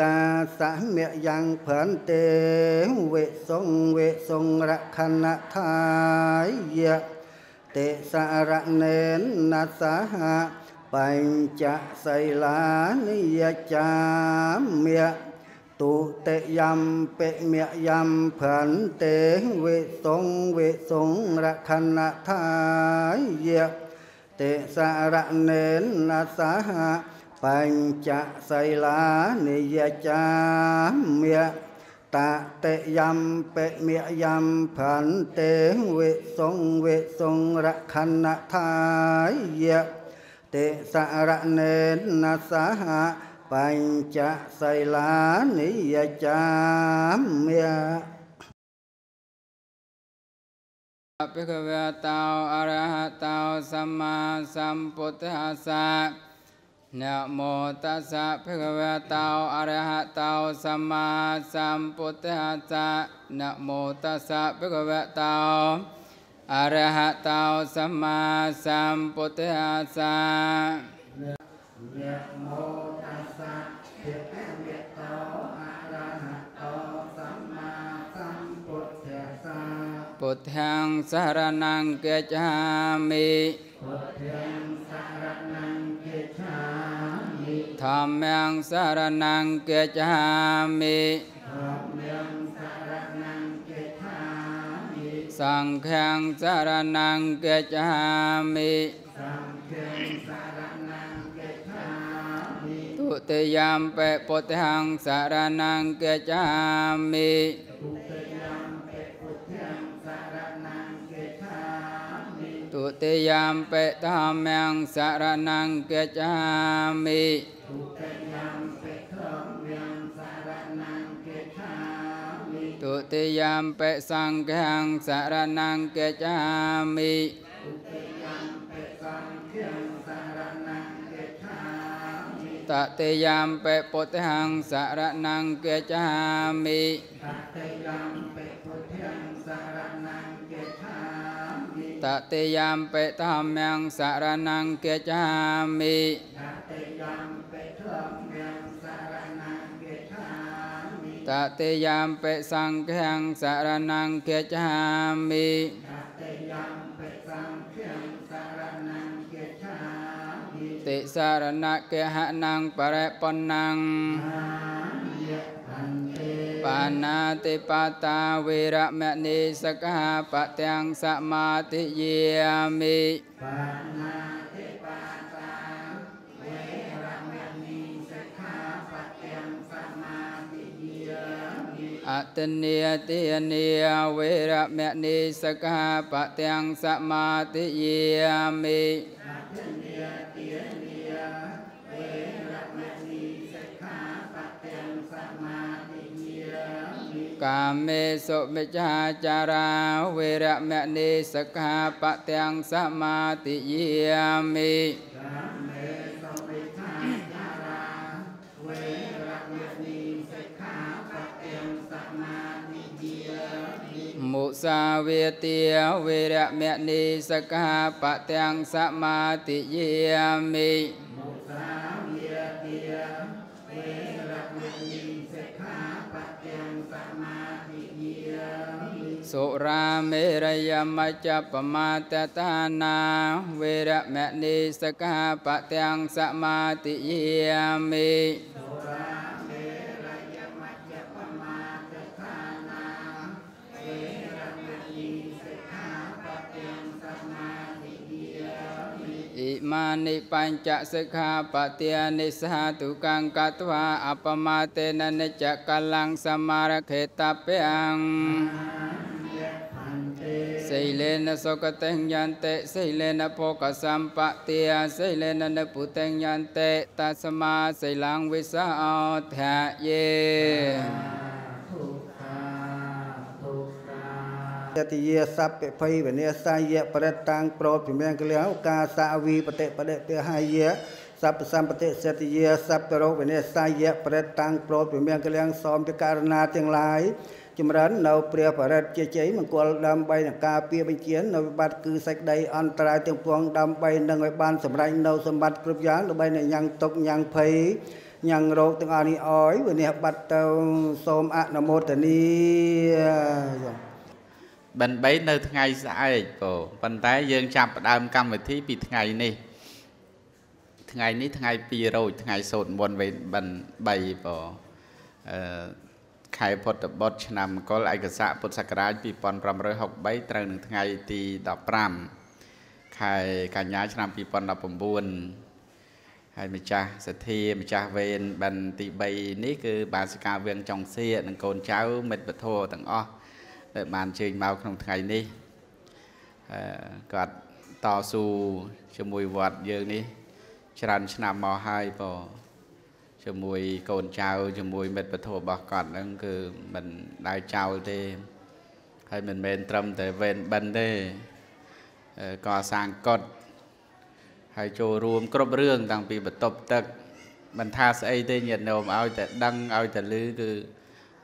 កាសៈមយ៉ាងព្រន្ទេវេសងវេសងរខណថាយៈទេសារណេនណាសហបញ្ចសីលានិយចាមៈទុតិយំពេមយំព្រន្ទេវេសងវេសងរខណថាយៈទេសារណេនណាសហ ปัญจไสลานิยจามเมียตะเตยัมเปเมยัมผันเตเวสงเวสงระคันนาทายะเตสะระเนนนาสาหะปัญจไสลานิยจามเมียภิกเวตาอรหตาสัมมาสัมพุทธัสสะ นะโมตัสสะภะคะวะโตอะระหะโตสัมมาสัมพุทธัสสะนะโมตัสสะภะคะวะโตอะระหะโตสัมมาสัมพุทธัสสะนะโมตัสสะภะคะวะโตอะระหะโตสัมมาสัมพุทธัะพุทธังสารนังเกจามิพุทธังสารนั ธรรมังสารนังเกจามิสังฆังสารนังเกจามิทุติยามเปปติหังสารนังเกจามิ ตุติยามเปตธรรมยังสารนังเกจามิตุติยามเปตสังฆังสารนังเกจามิตุติยามเปตสังฆัง បញ្ចសីលានិយចាមៈតតិយំពេមយំផន្ទេវេសងវេសងរខណថាយៈទេសារណេនណាសហបញ្ចសីលានិយចាមៈអភិកវតោអរហតោសម្មាសម្ពុទ្ធស្សៈណាមោតស្សៈភិកវតោអរហតោស ម្មាសម្ពុទ្ធស្សៈណាមោតស្សៈភិកវតោអរហតោសម្មាសម្ពុទ្ធស្សៈពុទ្ធាំសារណង្កេចាមិធម្មំសារណង្កេចាមិសង្ឃំសា រណង្កេចាមិទុតិយំបេពុទ្ធាំសារណង្កេចាមិទុតិយំបេធម្មំសារណង្កេចាមិទុតិយំបេសង្ឃំសារណង្កេចាមិតតិយំបេពុទ្ធាំសារណង្កេចាមិតតិយំបេធម្មំសារណង្កេចាមិតតិយំ បេសង្ឃំសារណង្កេចាមិតិសារណកេហណង្បរិបណ្ណង្បាណាតិបតាវេរមណីសកហបទាំងសមាទិយាមិអតនិយតិនិយវេរមណីសកហបទាំងសមាទិយាមិកាមេសុមិច្ឆាចារាវេរមណីសក្ខាបទាំងសមាទិយាមិមុសាវេទាវេរមណីសក្ខាបទាំ ងសមាទិយាមិសុរាមេរយមច្ច្ចបមាតតានាវេរមណីសក្ខាបទាំងសមាទិយាមិអ៊ីមានិបញ្ចសិក្ខាបទានិសហទុកង្កត្វាអបមាតេននិច្ចកលੰសមារខេតពៈសសិលេនសុគតេញន្តិសិលេនភោគសម្បតិសិលេននពុតេញន្តិតស្មាសិលងវិសោធយេ យតិយាសព្ពភ័យវិនាសាយៈបរិតតាំងប្រោតពិមង្គលឱកាសាវីបតិបដិពហាយៈសព្ពសម្បតិសតិយាសព្ពរោវិនាសាយៈបរិតតាំងប្រោតពិមង្គលសំពិការណាទាំងឡាយចម្រើននៅព្រះបរិតជាជ័យមង្គលដើម្បីនឹងការពារបញ្ជានៅវិបត្តិគឺសេចក្តីអន្តរាយទាំងពួងដើម្បីនឹងឲ្យបានសម្រេចនៅសម្បត្តិគ្រប់យ៉ាងដើម្បីនឹងញ៉ាំងទុកញ៉ាំងភ័យញ៉ាំងរោគទាំងអស់នេះអយវិនិច្ឆ័យបាត់ទៅសូមអនុមោទនីយោ បិណ្ឌ3នៅថ្ងៃស្អែកពោប៉ុន្តែយើងចាប់ផ្ដើមកម្មវិធីពីថ្ងៃនេះថ្ងៃនេះថ្ងៃ2រោចថ្ងៃសូត្រមន្តវេនបិណ្ឌ3ពោអឺខែពុទ្ធបុត្រឆ្នាំមង្គលឯកស័កពុទ្ធសករាជ2563ត្រូវនឹងថ្ងៃទី15ខែកញ្ញាឆ្នាំ2019ហើយម្ចាស់សទ្ធាម្ចាស់វេនបិណ្ឌទី3នេះគឺបាសិកាវៀងចុងសៀកនិងកូនចៅមិត្តពធទាំងអស់ ដែលបានជើញមកក្នុងថ្ងៃនេះអឺគាត់តស៊ូជាមួយវត្តយើងនេះ ច្រើនឆ្នាំមកហើយបងជាមួយ កូនចៅជាមួយមិត្តពធរបស់គាត់ហ្នឹងគឺមិនដើរចោលទេហើយមិនមែនត្រឹមតែវេនបិណ្ឌទេអឺកសាងកុដហើយចូលរួមគ្រប់រឿងតាំងពីបន្ទប់ទឹកមិនថាស្អីទេញាតិញោមឲ្យតែដឹងឲ្យតែឮគឺ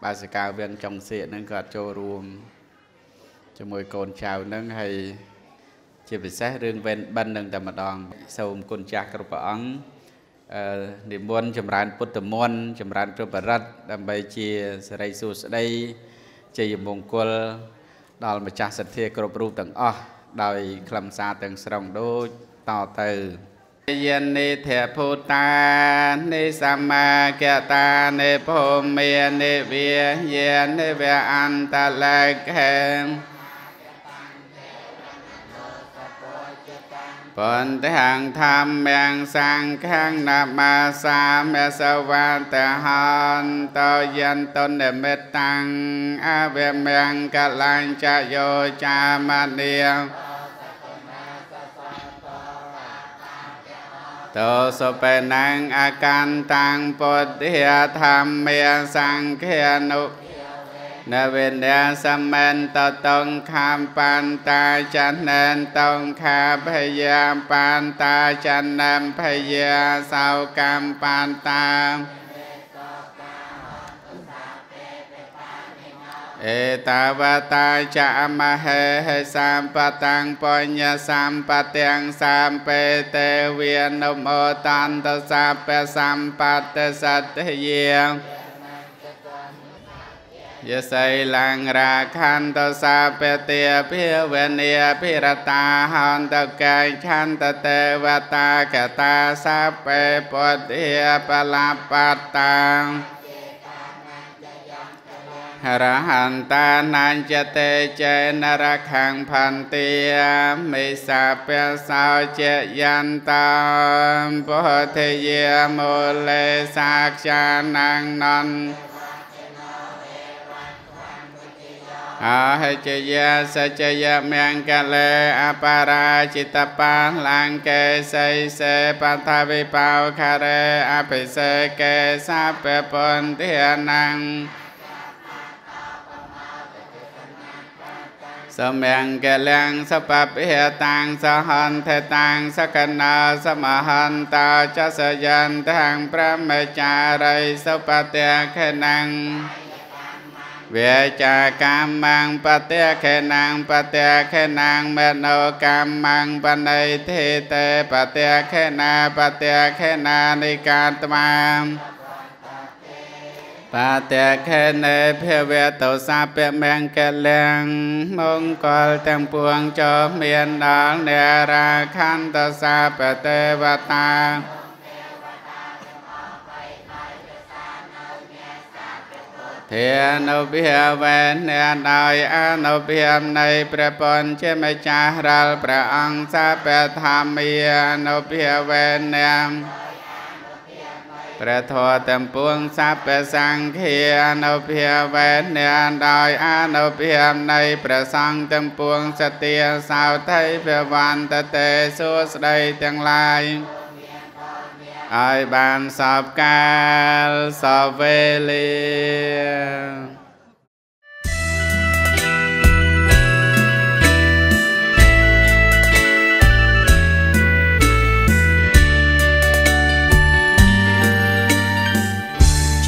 បាសិកាវៀងចុងសៀកហ្នឹងគាត់ចូលរួមជាមួយកូនចៅហ្នឹងហើយជាពិសេសរឿងវេនបិណ្ឌនឹងតែម្ដង សូមគុណចាស់គ្រប់ព្រះអង្គអឺនិមន្តចម្រើន ពុទ្ធមន្តចម្រើនព្រះបរិត្តដើម្បីជាសិរីសួស្តីជ័យមង្គល ដល់ម្ចាស់សទ្ធាគ្រប់រូបទាំងអស់ដោយខ្លឹមសារទាំងស្រុងដូចតទៅ យនិធិភូតានិសម្មាកតានិភូមេនិវិយនិវអន្តលេកហេបន្តាំងធម្មំសង្ឃំនមាសាមេសវន្តហន្តយន្តនិមិតੰអវមំកលាញ់ចយោចាមនី តោសុបេណងអកន្តੰពុទ្ធិធម្មាសង្ឃានុនវេនសមន្តតងខាមបានតាចណនតងខាភយាបានតាចណំភយាសោកម្មបានតា អេតាវតាចមហេហេសម្បតាំងបញ្ញសម្បទាំងសម្បេទេវានុមោតន្តសពសម្បត្តិសទ្ធយាយសីលង្រាខន្តសាពតិភិវនីភិរតាហន្តកៃឆន្តទេវតាកតាសាបេពុទ្ធិបលបតា រហន្តានាញ្ចតេចេនរខੰផន្តិមេសាពសោចេយន្តំពុទ្ធិយមូលេសាខ្យានងនន្អហិជយាសច្ចយមង្គលេអបរាជិតបាលង្កេសីសេបថវិបោខរេអភិសេកេសាពពន្ធានੰ សមង្គលំសពពិហតាំងសហន្ថតាំងសកណោសមហន្តោចសយន្តังប្រមេចារិសុបតេខេណੰវេចាកម្មੰបតេខេណੰបតេខេណੰមេណោកម្មੰបណៃធេតេបតេខេណាបតេខេណានិកាតមា បតេខេនេភវេតោសាពមង្គលំមង្គលទាំងពួងចោមានដល់នេរាខន្តសាពទេវតាធានុភាវេអ្នកដោយអនុភាពនៃព្រះពន្ធជាម្ចាស់រាល់ព្រះអង្គសាពធម្មាអនុភាវេអ្នក ពព្រះធម៌ទាំងពួងសព្វសង្ឃាអនុភាវេនានដោយអនុភាវនៃព្រះសង្ឃទាំងពួងសទាសោថៃភវន្តតេសួស្ដីទាំងឡាយឲ្យបានសពកាលសពវេលា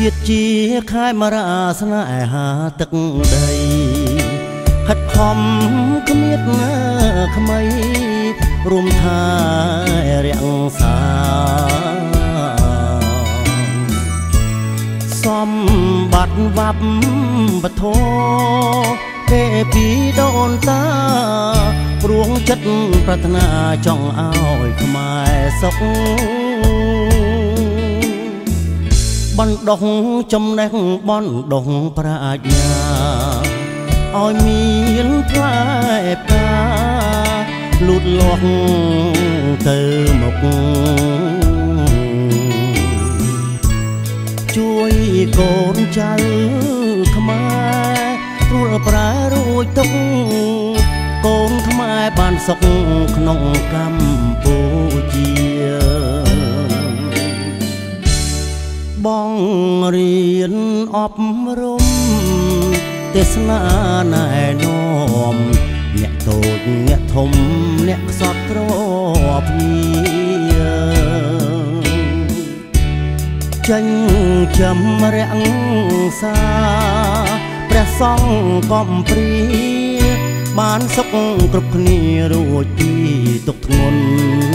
ជាតិជាខែមរាស្នេហាទឹកដីខិតខំគ្មៀតណាក្មៃរួមថារាំងសាសំបត្តិវັບបធោទេពីដូនតាព្រួងចិត្តប្រាថ្នាចង់ឲ្យខ្មែរសុខ បណ្ដុះចំណេះបណ្ដុះប្រាជ្ញាឲ្យមានផ្លែផ្កាលូតលាស់ទៅមុខជួយកូនចៅខ្មែរព្រួលប្រែរួចទុកកូនខ្មែរបានសុខក្នុងកម្បងរៀនអប់រំទេសនាណែនាំអ្នកតូចអ្នកធំអ្នកខ្សត់ទ្រព្យាចាញ់ចំរាំងសាព្រះសង្ឃកំព្រាបានសុខគ្រប់គ្នារួចពីទុកធ្ងន់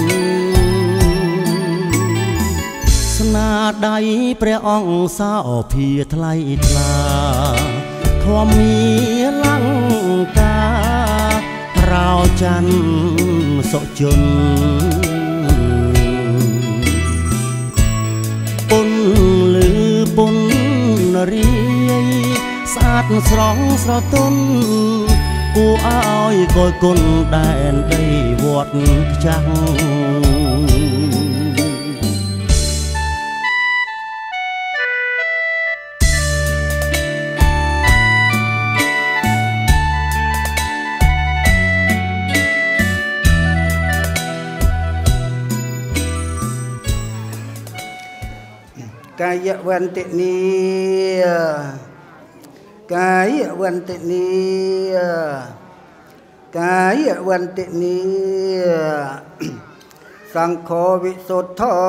ស្នាដៃព្រះអង្គសោភាថ្លៃថ្លាធម្មាលង្ការោច័ន្ទសុជនពុនលឺពុនរីស្អាតស្រងស្រទន់គួរឲ្យកយគុណដែនដីវត្តខ្ចាំង យវន្តិនីកាយវន្តិនីកាយវន្តិនីសង្ឃវិសុទ្ធោ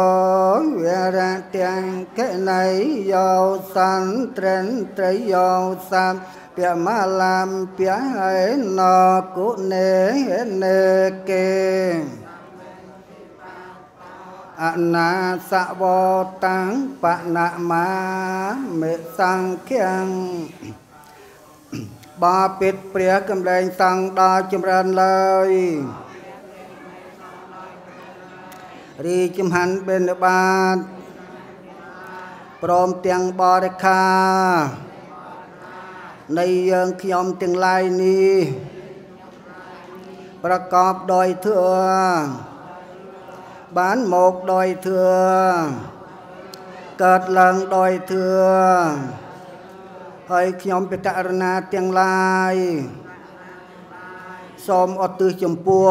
វិរៈទាំងកណៃយោសន្ត្រេនត្រយោសាមពមាឡាមពហេណគុនេនេកេ អនាសវតាំងបណមាមេសង្ឃំបាពិតព្រះកម្លែងសង្ឃដល់ចម្រើនឡើយរីចំហាន់បិណ្ឌបាតព្រមទាំងបរិខានៃយើងខ្ញុំទាំងឡាយនេះប្រកបដោយធម៌ បានមកដោយធឿកើតឡើងដោយធឿហើយខ្ញុំពិករណាទាំងឡាយសូមអត់ទិសចំពោះ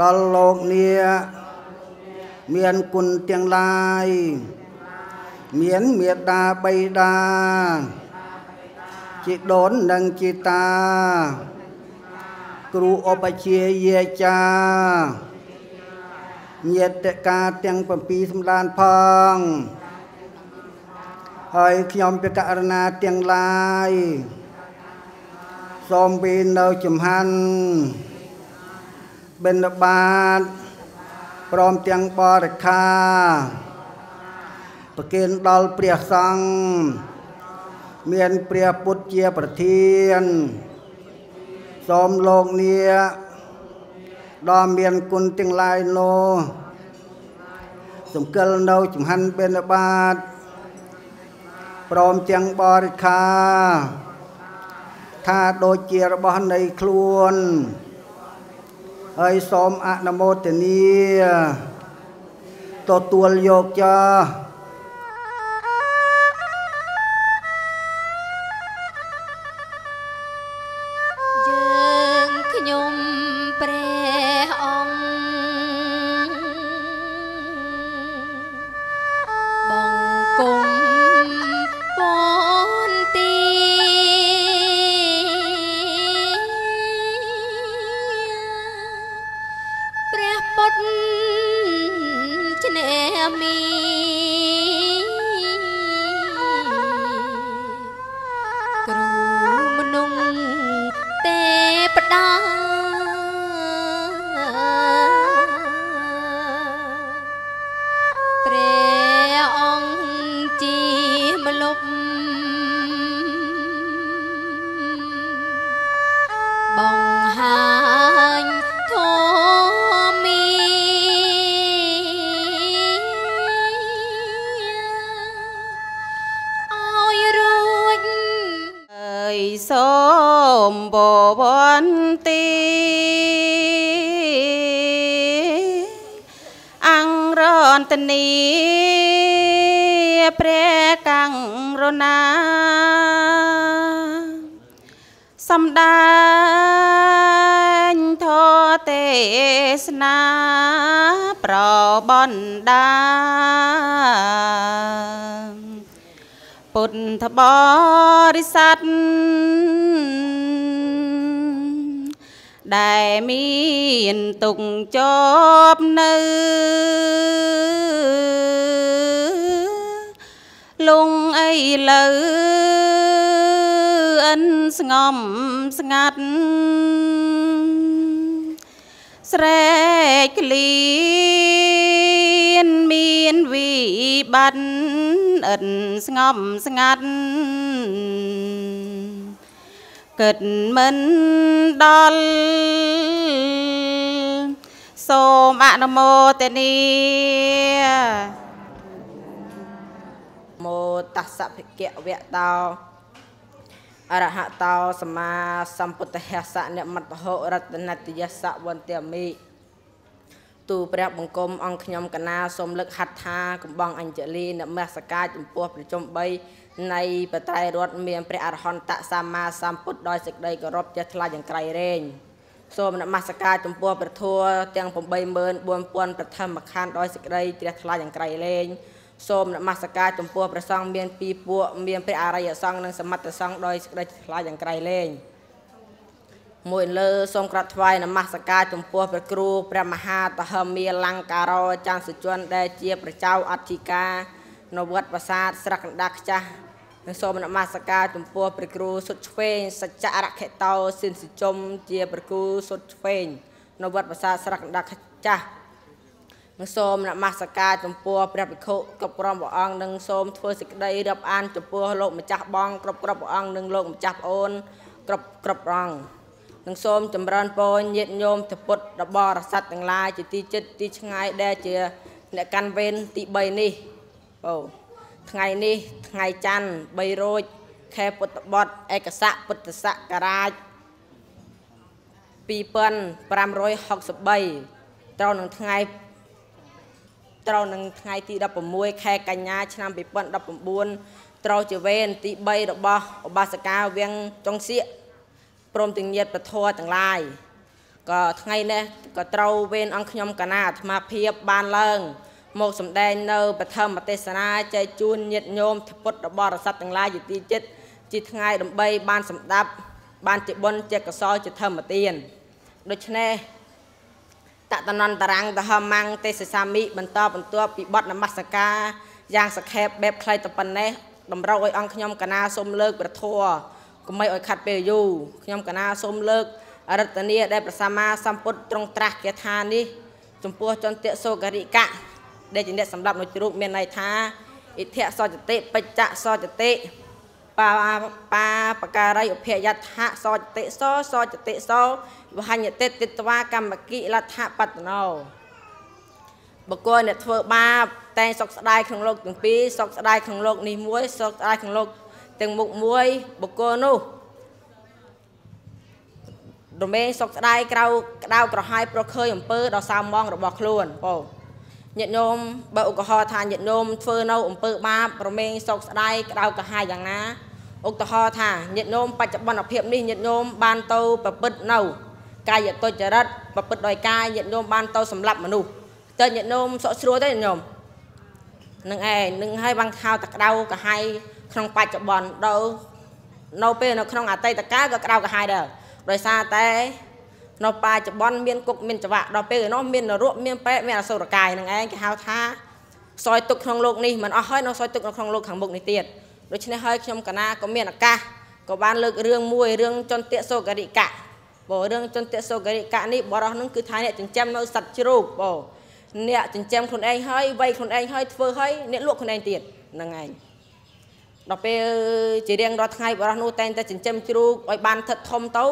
ដល់លោកនេះមានគុណទាំងឡាយមានមេត្តាបៃតាជីដូននិងជីតា គ្រូឧបជាយាចា ញាតិកាទាំង7សម្ដានផងហើយខ្ញុំពិករណាទាំងឡាយសូមពីនៅចំហាន់បិណ្ឌបាតព្រមទាំងបរិខាប្រគិនដល់ព្រះសង្ឃមានព្រះពុទ្ធជាប្រធានសូមលោកនេះ ដ៏មានគុណទាំងឡាយនោះសង្កលនៅចំហាន់បិណ្ឌបាតព្រមទាំងបរិខាថាដូចជារបស់នៃខ្លួនហើយសូមអនុមោទនាទទួលយកចា៎ត ស្ងំស្ងាត់ស្រែកក្លៀនមានវិបត្តិអិនស្ងំស្ងាត់គិតមិនដល់សូមអនុមោទនាមោតស្សភិក្ខវៈតោ អរហតោសម្មាសម្ពុទ្ធស្សៈនិមត្តហោរតនតយស្សៈវន្តាមិទូព្រះបង្គំអង្គខ្ញុំកណាសូមលឹកហដ្ឋាកំបងអញ្ជលីនមស្ការចំពោះប្រជុំ3នៃបត្រៃរតមានព្រះអរហន្តសម្មាសម្ពុទ្ធដោយសេចក្តីគោរពចេះថ្លាយ៉ាងក្រៃរែងសូមនមស្ការចំពោះព្រះធัวទាំង84000ប្រធមខណ្ឌដោយសេចក្តីជ្រះថ្លាយ៉ាងក្រៃលែង សូមនមស្ការចំពោះព្រះសង្ឃមានពីរពួកមានព្រះអរិយសង្ឃនិងសមត្ថសង្ឃដោយសេចក្តីថ្លាយ៉ាងក្រៃលែងមួយលើសូមក្រាបថ្វាយនមស្ការចំពោះព្រះគ្រូព្រះមហាតហមាលង្ការោច័ន្ទសុជនដែលជាព្រះចៅអធិការនៅវត្តប្រាសាទស្រះកណ្ដាលខ្ចាស់និងសូមនមស្ការចំពោះព្រះគ្រូសុតឆ្វេងសច្ចរខិតោសិនសិជុំជាព្រះគ្រូសុតឆ្វេងនៅវត្តប្រាសាទស្រះកណ្ដាលខ្ចាស់និង សូមនមស្ការចំពោះព្រះភិក្ខុគ្រប់ក្រុមព្រះអង្គនិងសូមធ្វើសេចក្តីរាប់អានចំពោះលោកម្ចាស់បងគ្រប់គ្រប់ព្រះអង្គនិងលោកម្ចាស់ប្អូនគ្រប់គ្រប់ព្រះអង្គនិងសូមចម្រើនពរញាតិញោមទពុទ្ធរបស់រស័តទាំងឡាយជាទីចិត្តទីឆ្ងាយដែលជាអ្នកកាន់វេនទី3នេះអូថ្ងៃនេះថ្ងៃច័ន្ទ3រោចខែពុទ្ធបុត្រឯកស័កពុទ្ធសករាជ2563ត្រូវនឹងថ្ងៃ ត្រូវនឹងថ្ងៃទី16ខែកញ្ញាឆ្នាំ2019ត្រូវជាវេនទី3របស់ឧបាសិកាវៀងចុងសៀកព្រមទាំងញាតិពធទាំងឡាយក៏ថ្ងៃនេះក៏ត្រូវវេនអង្គខ្ញុំកណាអាត្មាភាពបានឡើង មកសម្ដែងនៅបឋមទេសនាចែកជូនញាតិញោមពុទ្ធបរិស័ទទាំងឡាយជាទីចិត្តជាថ្ងៃដើម្បីបានសម្ដាប់ បានជាបុណ្យជាកុសលជាធម្មទានដូច្នេះ តតនន្តរាំងតហមੰទេសសាមិបន្តបន្ទាប់ពីបទនមស្ការយ៉ាងសខេបបែបខ្លីទៅប៉ុណ្ណេះតម្រូវឲ្យអង្គខ្ញុំកណាសូមលើកព្រះធម៌កុំឲ្យឲ្យខាត់ពេលយូរខ្ញុំកណាសូមលើករតនីដែលព្រះសម្មាសម្ពុទ្ធទ្រង់ត្រាស់គាថានេះចំពោះចន្ទៈសោករិកៈដែលជាអ្នកសម្រាប់នៅជ្រូកមានន័យថាអិធៈសចតិបច្ចៈសចតិ បាបាបការីឧភយដ្ឋៈសចតិសសចតិសវហញ្ញតិទិតវាកម្មគិលដ្ឋបតណោបកគលអ្នកធ្វើបាបតែងសុកស្ដាយក្នុងលោកទាំងពីរសុកស្ដាយក្នុងលោកនេះមួយសុកស្ដាយក្នុងលោកទាំងមុខមួយបកគលនោះរមែងសុកស្ដាយក្រៅក្តៅក្រហាយប្រខើយអំពើដល់សៅម៉ងរបស់ខ្លួនបង ញាតិញោមបើឧទាហរណ៍ថាញាតិញោមធ្វើនៅអំពើបាបរមែងសោកស្ដាយក្តៅក្រហាយយ៉ាងណាឧទាហរណ៍ថាញាតិញោមបច្ចុប្បន្នភាពនេះញាតិញោមបានទៅប្រព្រឹត្តនៅកាយទុច្ចរិតប្រព្រឹត្តដោយកាយញាតិញោមបានទៅសម្លាប់មនុស្សតើញាតិញោមសក់ស្រួលទេញាតិញោមនឹងឯងនឹងឲ្យបានខោតក្តៅក្រហាយក្នុងបច្ចុប្បន្នដល់នៅពេលនៅក្នុងអតីតកាលក៏ក្តៅក្រហាយដែរដោយសារតែ នៅបច្ចុប្បន្នមានគុកមានចង្វាក់ដល់ពេលនោះមាននរកមានប្រែតមានអសុរកាយនឹងឯងគេហៅថាសោយទុកក្នុងលោកនេះមិនអស់ហើយនៅសោយទុកនៅក្នុងលោកខាងមុខនេះទៀតដូច្នេះហើយខ្ញុំកណាក៏មានឱកាសក៏បានលើករឿងមួយរឿងចន្ទៈសោករិកៈបើរឿងចន្ទៈសោករិកៈនេះបរោះនឹងគឺថាអ្នកចិញ្ចឹមនៅសត្វជ្រូកបើអ្នកចិញ្ចឹមខ្លួនឯងហើយវ័យខ្លួនឯងហើយធ្វើហើយអ្នកលក់ខ្លួនឯងទៀតហ្នឹងឯងដល់ពេលជារៀងរាល់ថ្ងៃបរោះនោះតែងតែចិញ្ចឹមជ្រូកឲ្យបានថិតធំទៅ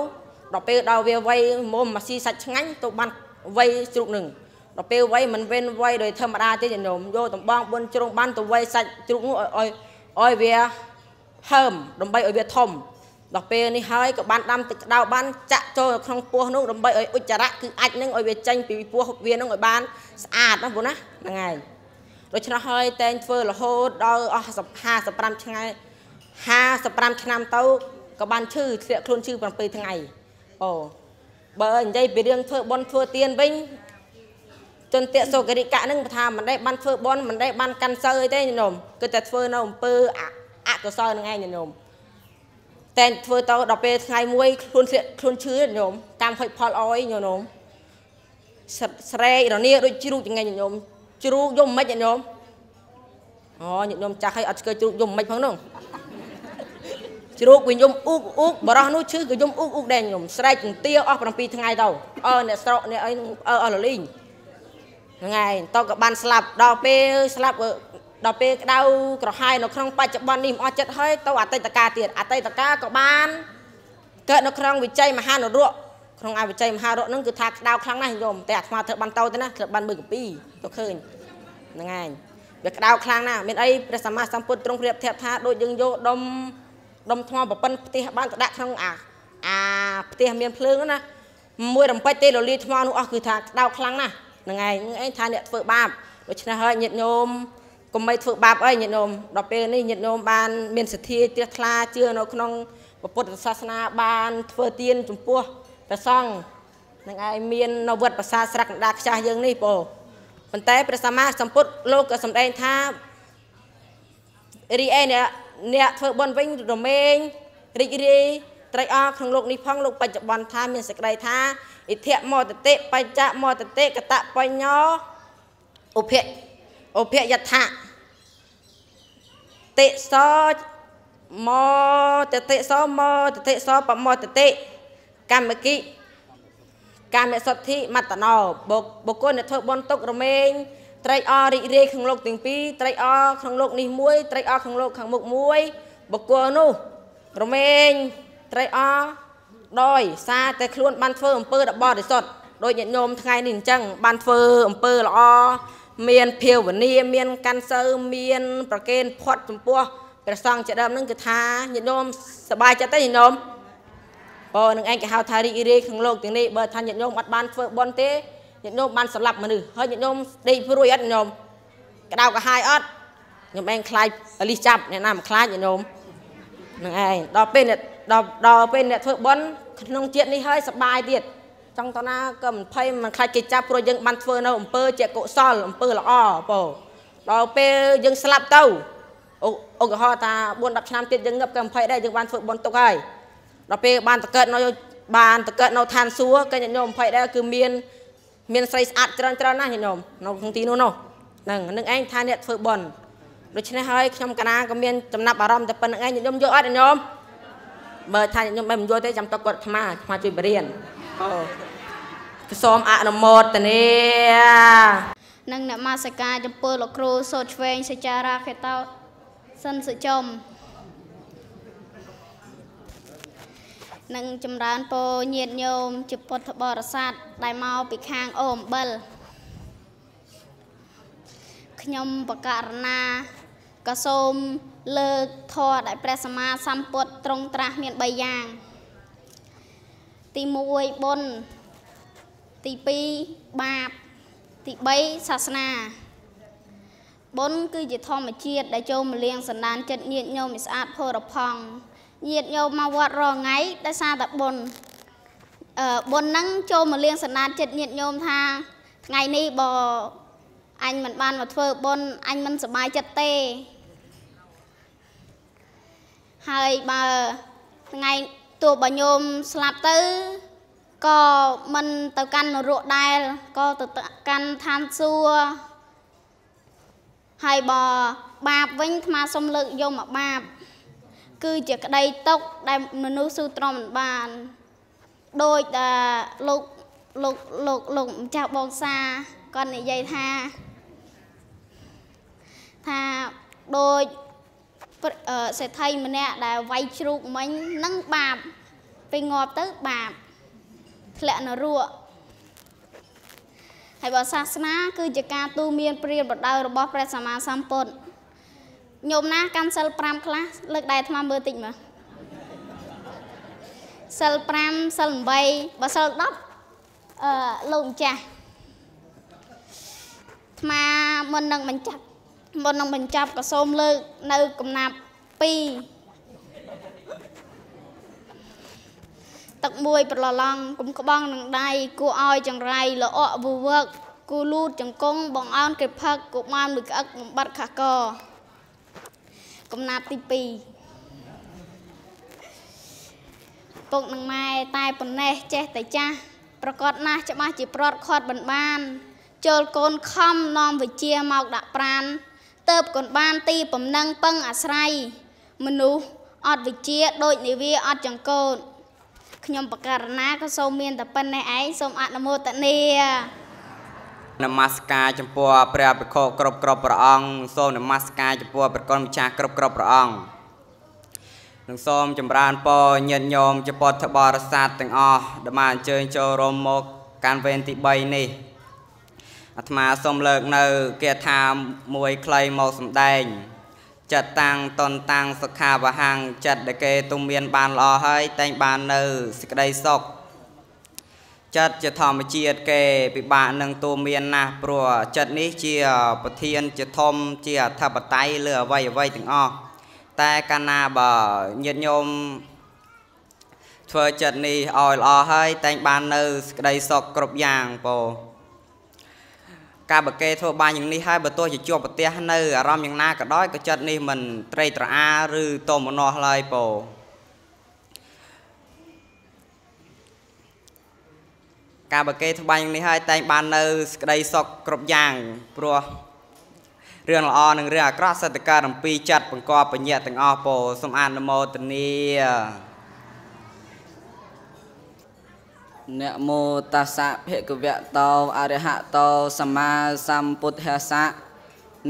ដល់ពេលដល់វាវ័យមុំមកស៊ីសាច់ឆ្ងាញ់ទៅបានវ័យជ្រូកនឹងដល់ពេលវ័យមិនវិញវ័យដោយធម្មតាទេញោមយកតំបងបុនជ្រុងបានទៅវ័យសាច់ជ្រូកនោះឲ្យឲ្យវាហើមដើម្បីឲ្យវាធំដល់ពេលនេះហើយក៏បានដាំទឹកក្តៅបានចាក់ចូលក្នុងពោះនោះដើម្បីឲ្យឧច្ចរៈគឺអាចនឹងឲ្យវាចេញពីពោះវានឹងឲ្យបានស្អាតណាបងណាហ្នឹងហើយដូច្នេះហើយតែងធ្វើរហូតដល់អស់55ថ្ងៃ55ឆ្នាំទៅក៏បានឈឺធ្លាក់ខ្លួនឈឺ7ថ្ងៃ អូបើនិយាយពីរឿងធ្វើបន់ធ្វើទៀនវិញចន្ទៈសុគរិកៈនឹងថាមិនដែលបានធ្វើបន់មិនដែលបានកាន់សើអីទេញោមគឺតែធ្វើនៅអំពើអកុសលនឹងឯងញោមតែធ្វើទៅដល់ពេលថ្ងៃមួយខ្លួនខ្លួនឈឺញោមតាមហុចផលអយញោមស្រែករនាដូចជ្រូកចង្អេញញោមជ្រូកយំមិនញោមអូញោមចាស់ឲ្យអត់ស្គាល់ជ្រូកយំមិនផងនោះ ជ្រូកវិញយំអ៊ូកអ៊ូកបរោះនោះឈឺក៏យំអ៊ូកអ៊ូកដែរញោមស្រែកជំទាវអស់7ថ្ងៃទៅអើអ្នកស្រកអ្នកអីអើអស់លលីងហ្នឹងហើយតក៏បានស្លាប់ដល់ពេលស្លាប់ដល់ពេលក្តៅក្រហាយនៅក្នុងបច្ចុប្បន្ននេះមិនអស់ចិត្តហើយទៅអតីតកាលទៀតអតីតកាលក៏បានកើតនៅក្នុងវិជ័យមហានរកក្នុងអវិជ័យមហារកហ្នឹងគឺថាក្តៅខ្លាំងណាស់ញោមតែអាត្មាធ្វើបានតោទៅណាធ្វើបានមើលកាពីទៅឃើញហ្នឹងហើយវាក្តៅខ្លាំងណាស់មានអីព្រះសម្មាសម្ពុទ្ធទ្រង់ប្រៀបធៀបថាដូចយើងយកដុំ ដុំថ្មប្រពន្ធផ្ទះបានទៅដាក់ក្នុងអាអាផ្ទះមានភ្លើងណាមួយរំពេចទេលលីថ្មនោះអស់គឺថាក្តៅខ្លាំងណាស់ហ្នឹងឯងឯងថាអ្នកធ្វើបាបដូច្នេះហើយញាតិញោមកុំបីធ្វើបាបអីញាតិញោមដល់ពេលនេះញាតិញោមបាន មានសទ្ធាជ្រះថ្លាជឿនៅក្នុងពុទ្ធសាសនាបាន ធ្វើទានចំពោះព្រះសង្ឃនឹងឯងមាននៅវត្តប្រាសាទស្រះកណ្ដាលខ្ចាស់យើងនេះពោប៉ុន្តែព្រះសម្មាសម្ពុទ្ធលោកក៏សម្ដែងថារីឯអ្នក អ្នកធ្វើបុណ្យវិញរមែងរីករាយត្រេកអរក្នុងលោកនេះផងលោកបច្ចុប្បន្នថាមានសេចក្តីថាអិធិមតតិបច្ចៈមតតិកតបញ្ញោឧភៈឧភយថាតិសោមតតិសោមតតិសោបមតតិកម្មគិកម្មសទ្ធិមតណោបុគ្គលអ្នកធ្វើបុណ្យទុករមែង ត្រេកអររីករាយក្នុងលោកទាំងពីរត្រេកអរក្នុងលោកនេះមួយត្រេកអរក្នុងលោកខាងមុខមួយបុគ្គលនោះរមែងត្រេកអរដោយសារតែខ្លួនបានធ្វើអំពើដ៏បរិសុទ្ធដោយញាតិញោមថ្ងៃនេះអញ្ចឹងបានធ្វើអំពើល្អមានភាវនាមានកាន់សើមាន ប្រកេនផាត់ចំពោះព្រះសង្ឃជាដើមហ្នឹងគឺថាញាតិញោមសប្បាយចិត្តទេញាតិញោមបើនឹងឯងគេហៅថារីករាយក្នុងលោកទាំងនេះបើថាញាតិញោមអត់បានធ្វើបុណ្យទេ ញាតិញោមបានសម្លាប់មនុស្សហើយញាតិញោមដេកព្រួយអត់ញាតិញោមក្តៅកាហាយអត់ខ្ញុំឯងខ្លាចលីសចាប់អ្នកណាមិនខ្លាចញាតិញោមនឹងឯងដល់ពេលដល់ដល់ពេលអ្នកធ្វើបុណ្យក្នុងជាតិនេះហើយសប្បាយទៀតចង់តណាក៏មិនភ័យមិនខ្លាចគេចាប់ព្រោះយើងបានធ្វើនៅអំពើជាកុសលអំពើល្អបងដល់ពេលយើងស្លាប់ទៅឧទាហរណ៍ថា4 10ឆ្នាំទៀតយើងងឹបក៏មិនភ័យដែរយើងបានធ្វើបុណ្យទុកហើយដល់ពេលបានតកើតនៅបានតកើតនៅឋានសួគ៌ក៏ញោមភ័យដែរគឺមាន មានស្រីស្អាតច្រើនច្រើនណាស់ញោមនៅក្នុងទីនោះនោះហ្នឹងនឹងឯងថាអ្នកធ្វើបុណ្យដូច្នេះហើយខ្ញុំកណាក៏មានចំណាប់អារម្មណ៍តែប៉ុណ្្នឹងឯងញោមយកអត់ញោមបើថាញោមមិនយកទេចាំតគាត់អាត្មាអាត្មាជួយបរៀនអូសូមអនុមោទនានិងនមស្ការចំពោះលោកគ្រូសូត្រឆ្វេងសេចារាខេតោសិនសុចំ និងចម្រើនពរញាតញោមជាពុទ្ធបរិស័ទដែលមកពីខាងអូអំបិលខ្ញុំបករណាក៏សូមលើកធម៌ដែលព្រះសម្មាសម្ពុទ្ធទ្រង់ត្រាស់មាន3យ៉ាង ទី1បុណ្យទី2បាបទី3សាសនាបុណ្យគឺជាធម្មជាតិដែលចូលមកលៀងសន្តានចិត្តញាតញោមឲ្យស្អាតផូរផង់ ញាតញោមមកវត្តរាល់ថ្ងៃដោយសារតែបុណ្យអឺបុណ្យហ្នឹងចូលមកលៀងសន្តានចិត្តញាតញោមថា ថ្ងៃនេះបើអញមិនបានមកធ្វើបុណ្យអញមិនសប្បាយចិត្តទេហើយបើថ្ងៃទោះបើញោមស្លាប់ទៅក៏មិនទៅកាន់នរកដែលក៏ទៅកាន់ឋានសួគ៌ហើយបើបាបវិញអាត្មាសុំលើកយកមកបាប គឺជាក្តីຕົកដែលមនុស្សស៊ូទ្រាំមិនបានដោយតែលោកលោកលោកលោកម្ចាស់បងសាគាត់និយាយថាថាដូចសេដ្ឋីម្នាក់ដែលវាយជ្រូកមិញនឹងបាបពេលងាប់ទៅបាបធ្លាក់នរកហើយបើសាសនាគឺជាការទូមានព្រានបដៅរបស់ព្រះសម្មាសម្ពុទ្ធ ញោមណាកាន់សិល5ខ្លះលើកដៃអាត្មាមើលតិចមើលសិល5សិល8បើសិល10អឺលោកម្ចាស់អាត្មាមុននឹងបញ្ចប់មុននឹងបញ្ចប់ក៏សូមលើកនៅកំណាប់2ទឹកមួយប្រឡងគុំក្បងនឹងដៃគួឲ្យចង្រៃល្អក់វវឹកគូលូតចង្គង់បងអោនគេផឹកគូបានមួយក្អឹកបំបត្តិខាក កំណាប់ទី2ពុកនឹងម៉ែតែប៉ុណ្ណេះចេះតែចាស់ប្រកាសណាស់ច្បាស់ជាប្រត់ខាត់មិនបាន ចូលកូនខំនាំវិជាមកដាក់ប្រានទៅកូនបានទីបំណឹងពឹងអាស្រ័យមនុស្សអត់វិជាដូចនាវាអត់ចង្កូតខ្ញុំបករណាក៏សូមមានតែប៉ុណ្ណេះឯងសូមអនុមោទនា នមស្ការចំពោះព្រះភិក្ខុគ្រប់គ្រប់ព្រះអង្គសូមនមស្ការចំពោះព្រះគុណម្ចាស់គ្រប់គ្រប់ព្រះអង្គនឹងសូមចម្រើនពរញាតិញោមចំពោះធបរិស័ទទាំងអស់ដែលបានអញ្ជើញចូលរួមមកកាន់វេនទី3នេះអាត្មាសូមលើកនៅគាថាមួយខ្លីមកសម្ដែងចិត្តតាំងតនតាំងសុខាវហាំងចិត្តដែលគេទុំមានបានល្អហើយតែងបាននៅសេចក្តីសុខ ចិត្តជាធម្មជាតិគេពិបាកនឹងទូមានណាស់ព្រោះចិត្តនេះជាប្រធានជាធំជាអធិបតេយ្យលើអវ័យអវ័យទាំងអស់តែកាលណាបើញាតិញោមធ្វើចិត្តនេះឲ្យល្អហើយតែងបាននៅសេចក្តីសុខគ្រប់យ៉ាងពោការបើគេធ្វើបានយ៉ាងនេះហើយបើទោះជាជាប់ប្រទេសនៅអារម្មណ៍យ៉ាងណាក៏ដោយក៏ចិត្តនេះមិនត្រេកត្រអាលឬតមនោះឡើយពោ ការបើគេធ្វើបានយ៉ាងនេះហើយតែងបាននៅសេចក្តីសុខគ្រប់យ៉ាងព្រោះរឿងល្អនិងរឿងអាក្រក់សិតតការអំពីចិត្តបង្កប់បញ្ញត្តិទាំងអស់ពោសូមអនុមោទនានមោតស្សៈភគវតោអរហតោសម្មាសម្ពុទ្ធស្សៈ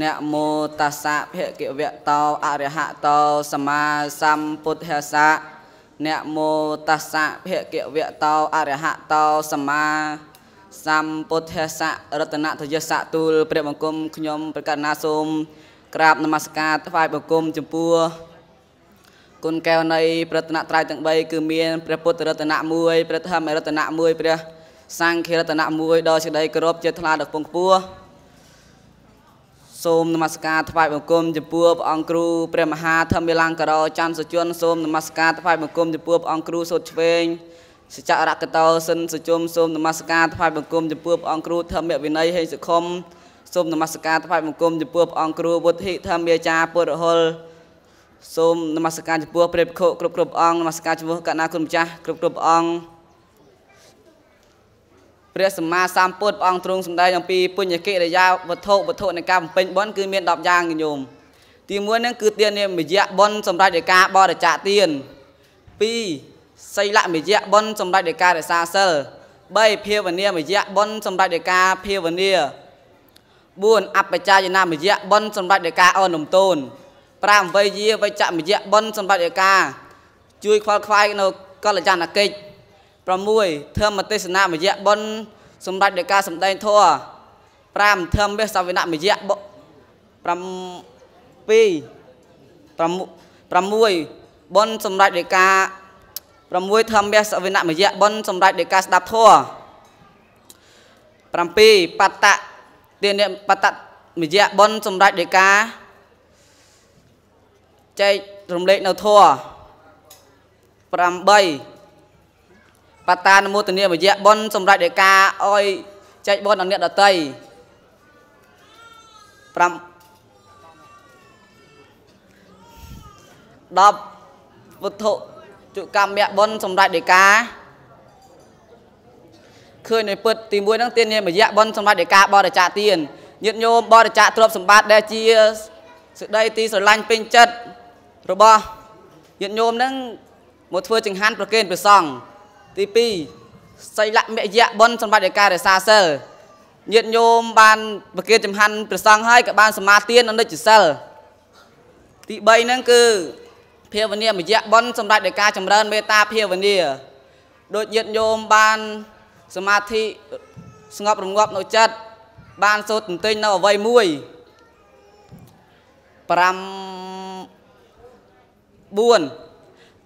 នមោតស្សៈភគវតោអរហតោសម្មាសម្ពុទ្ធស្សៈ នមោតស្សៈភគវតោអរហតោសម្មាសម្ពុទ្ធស្សៈរតនតយសៈទូលព្រះបង្គំខ្ញុំប្រកាសណាសូមក្រាបនមស្ការថ្វាយបង្គំចំពោះគុណកែវនៃប្រតនត្រ័យទាំង3គឺមានព្រះពុទ្ធរតនៈ1ព្រះធម្មរតនៈ1ព្រះសង្ឃរតនៈ1ដល់សេចក្តីគោរពជាថ្លាដល់ពងខ្ពស់ សូមនមស្ការថ្វាយបង្គំចំពោះព្រះអង្គគ្រូព្រះមហាធម្មលង្ការច័ន្ទសុជនសូមនមស្ការថ្វាយបង្គំចំពោះព្រះអង្គគ្រូសូត្រឆ្វេងសច្ចរកតោសិនសុជុំសូមនមស្ការថ្វាយបង្គំចំពោះព្រះអង្គគ្រូធម្មវិន័យហេសុខុមសូមនមស្ការថ្វាយបង្គំចំពោះព្រះអង្គគ្រូវុទ្ធិធម្មាចារពុទ្ធរហុលសូមនមស្ការចំពោះព្រះភិក្ខុគ្រប់គ្រប់អង្គនមស្ការចំពោះកណាគុណម្ចាស់គ្រប់គ្រប់អង្គ ព្រះសម្មាសម្ពុទ្ធព្រះអង្គទ្រង់សម្ដែងអំពីពុញ្ញកិរិយាវត្ថុវត្ថុនៃការបំពេញបុណ្យគឺមាន10យ៉ាងញោមទី1ហ្នឹងគឺទាននិមយៈបុណ្យសម្រាប់ដោយការបរិច្ចាគទាន2សីលមយៈបុណ្យសម្រាប់ដោយការរក្សាសិល3ភាវនាមយៈបុណ្យសម្រាប់ដោយការភាវនា4អបច្ចាយនាមយៈបុណ្យសម្រាប់ដោយការអនុមតូន5វេយាវិជ្ជមយៈបុណ្យសម្បត្តិឯកាជួយខ្វល់ខ្វាយនៅកលចនកិច្ច 6ធម្មទេសនាមយៈបុណ្យសម្បត្តិឯកាសម្ដែងធម៌5ធម្មវេសវិណៈមយៈ7 6បុណ្យសម្រាប់ឯកា6ធម្មវេសវិណៈមយៈបុណ្យសម្រាប់ឯកាស្ដាប់ធម៌7បតៈទានបតៈមជ្ឈបុណ្យសម្រាប់ដីកាចែករំលែកនៅធัว8 បតានមោទនាមជ្ឈបុណ្យសម្រាប់ដីកាអោយចែកបុណ្យដល់អ្នកដតី5 10វត្ថុជកម្មៈបុណ្យសម្រាប់ដីកាឃើញនៅពិតទី1ហ្នឹងទាននាមយៈបុណ្យសម្រាប់ដីកាបរិច្ចាគទានញាតិញោមបរិច្ចាគទ្រព្យសម្បត្តិដែលជាសេចក្តីទីស្រឡាញ់ពេញចិត្តរបស់ញាតិញោមហ្នឹងមកធ្វើចង្ហាន់ប្រគេនព្រះសង្ឃ ទី2សីលមយៈបុណ្យសម្រាប់ដីការសាសិលញាតិញោមបានប្រគេនចង្ហាន់ព្រះសង្ឃហើយក៏បានសមាទាននៅនិច្ចសិលទី3ហ្នឹងគឺភាវនាមយៈបុណ្យសម្រាប់ដោយការចម្រើនមេត្តាភាវនាដូចញាតិញោមបានសមាធិស្ងប់រងាប់នៅចិត្តបានសូត្រទន្ទិញនៅអវ័យមួយ5 4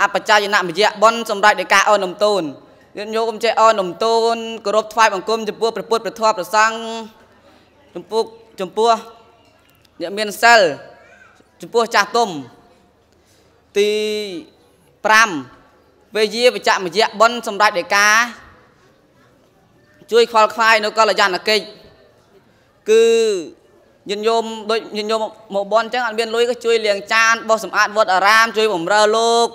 អបច្ចយនមយៈបុណ្យសម្រាប់ដោយការអនំទូនញាតិញោមចេះអនំទូនគោរពថ្វាយបង្គំចំពោះព្រះពុទ្ធព្រះធម៌ព្រះសង្ឃចំពោះចំពោះអ្នកមានសិលចំពោះចាស់ទុំទី5វេយាបច្ចមយៈបុណ្យសម្រាប់ដីកាជួយខ្វល់ខ្វាយនៅកល្យាណកិច្ចគឺញាតិញោមដូចញាតិញោមមកបន់អញ្ចឹងអត់មានលុយក៏ជួយលាងចានបោសសម្អាតវត្តអារាមជួយបំរើលោក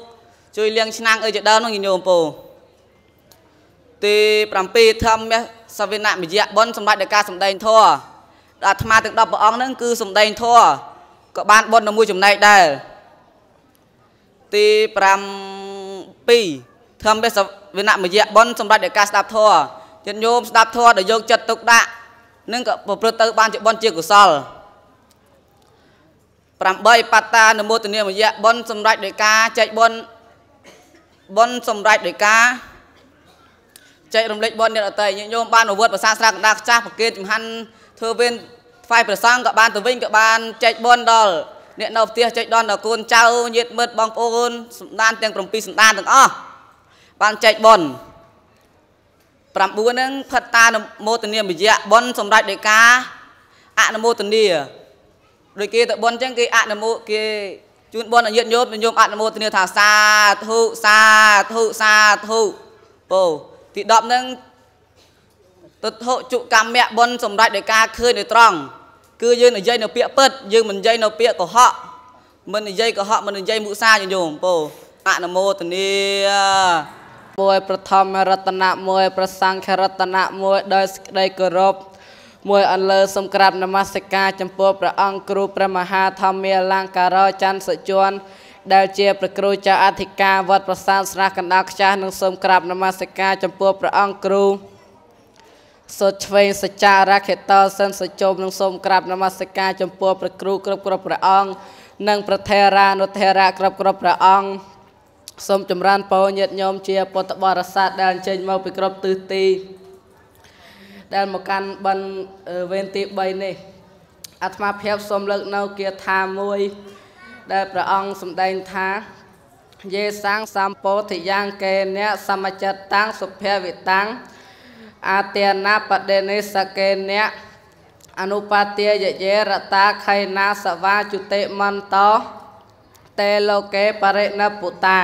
ជួយលាងឆ្នាំងអីជាដើមនោះញាតិញោមពោទី7ធម្មសវិនមយៈបុណ្យសម្រាប់ដល់ការសម្ដែងធម៌អាត្មាទាំង10ព្រះអង្គហ្នឹងគឺសម្ដែងធម៌ក៏បានបុណ្យនៅមួយចំណែកដែរទី7ធម្មសវិនមយៈបុណ្យសម្រាប់ដល់ការស្ដាប់ធម៌ចិត្តញោមស្ដាប់ធម៌ដែលយកចិត្តទុកដាក់នឹងក៏ប្រព្រឹត្តទៅបានជាបុណ្យជាកុសល8បត្តានមោទនាមយៈបុណ្យសម្រាប់ដោយការចែកបុណ្យ បុណ្យសម្រាប់ដោយការចែករំលែកបុណ្យអ្នកអតីញាតិញោមបានអវត្តភាសាស្រាកណ្ដាលខ្ចាស់ប្រគេនចំហាន់ធ្វើវេនថ្វាយព្រះសង្ឃក៏បានទៅវិញក៏បានចែកបុណ្យដល់អ្នកនៅផ្ទះចែកដល់ដល់កូនចៅញាតិមិត្តបងប្អូនសម្ដានទាំង7សម្ដានទាំងអស់បានចែកបុណ្យ9ហ្នឹងផិតតានមោទនាមយៈបុណ្យសម្រាប់ដោយការអនុមោទនាដូចគេទៅបុណ្យអញ្ចឹងគេអនុមោគេ ជូនបុណ្យឲ្យញាតិញោមញោមអនុមោទនាថាសាធុសាធុសាធុពោទី10ហ្នឹងទិដ្ឋុជកម្មៈបុណ្យសម្រាប់ដោយការឃើញដោយត្រង់គឺយើងនិយាយនៅពាក្យពិតយើងមិននិយាយនៅពាក្យកុហកមិននិយាយកុហកមិននិយាយមុសាញោមពោអនុមោទនាមួយ ប្រធមរតនៈមួយ ប្រសង្ឃរតនៈមួយដោយសេចក្តីគោរព មួយអន្លើសំក្រាបនមស្ការចំពោះព្រះអង្គគ្រូព្រះមហាធម្មាលង្ការច័ន្ទសុជន់ដែលជាព្រះគ្រូចៅអធិការវត្តប្រាសាទស្រះកណ្ដាលខ្ចាស់និងសូមក្រាបនមស្ការចំពោះព្រះអង្គគ្រូសូត្រឆ្វេងសច្ចារខេតសិនសជុំនិងសូមក្រាបនមស្ការចំពោះព្រះគ្រូគ្រប់គ្រប់ព្រះអង្គនិងប្រធេរានុធេរៈគ្រប់គ្រប់ព្រះអង្គសូមចម្រើនពរញាតិញោមជាពុទ្ធបរិស័ទដែលអញ្ជើញមកពីគ្រប់ទិសទី ដែលមកកាន់បិណ្ឌវេនទី3នេះអាត្មាភាពសូមលើកនៅគាថាមួយ ដែលព្រះអង្គសម្ដែងថាយេសាំងសម្ពោធិយ៉ាងកេនៈសមចិត្តតាំងសុភវិតាំងអាទានាបដេនិសកេនៈអនុបាទាយយេរតាខៃណាសវាជុតិមន្តោតេលោកេបរិណពុតា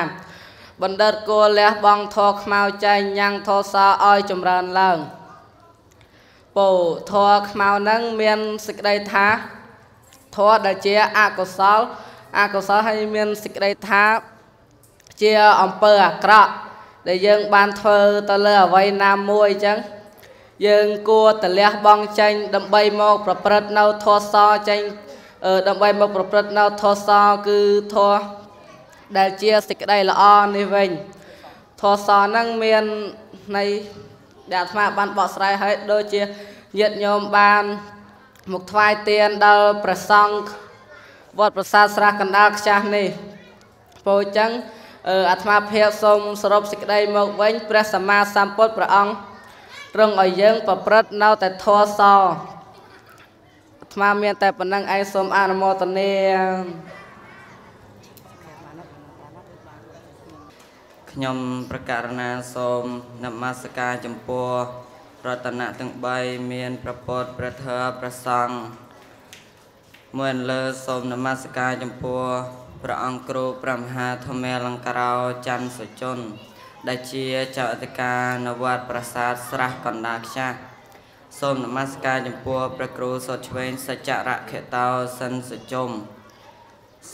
បណ្ឌិតគួលះបងធរខ្មៅចែងញ៉ាំងធរសឲ្យចម្រើនឡើង ពោធរខ្មៅហ្នឹងមានសេចក្តីថាធរដែលជាអកុសលអកុសលហើយមានសេចក្តីថាជាអំពើអាក្រក់ដែលយើងបានធ្វើទៅលើអវ័យណាមួយអញ្ចឹងយើងគួរតលះបងចេញដើម្បីមកប្រព្រឹត្តនៅធរសចេញដើម្បីមកប្រព្រឹត្តនៅធរសគឺធរដែលជាសេចក្តីល្អនេះវិញធរសហ្នឹងមាននៃ ដែលអាត្មាបានបកស្រាយឲ្យដូចជាញាតិញោមបានមកថ្វាយទានដល់ព្រះសង្ឃវត្តប្រាសាទស្រះកណ្ដាលខ្ចាស់នេះពោលអញ្ចឹងអាត្មាភាពសូមសរុបសេចក្តីមកវិញព្រះសម្មាសម្ពុទ្ធព្រះអង្គរងឲ្យយើង ប្រព្រឹត្តនៅតែធម៌សអាត្មាមានតែប៉ុណ្្នឹងឯងសូមអនុមោទនា ខ្ញុំប្រកាសណាសូមនមស្ការចំពោះរតនៈទាំង3មានព្រះពុទ្ធព្រះធម៌ព្រះសង្ឃមួយលើសូមនមស្ការចំពោះព្រះអង្គគ្រូព្រះមហាធម្មលង្ការោច័ន្ទសុជន ដែលជាចៅអធិការនៅវត្តប្រាសាទស្រះកណ្ដាលខ្ចាស់សូមនមស្ការចំពោះព្រះគ្រូសុតឆ្វេងសច្ចរៈខេតោសិនសុជុំ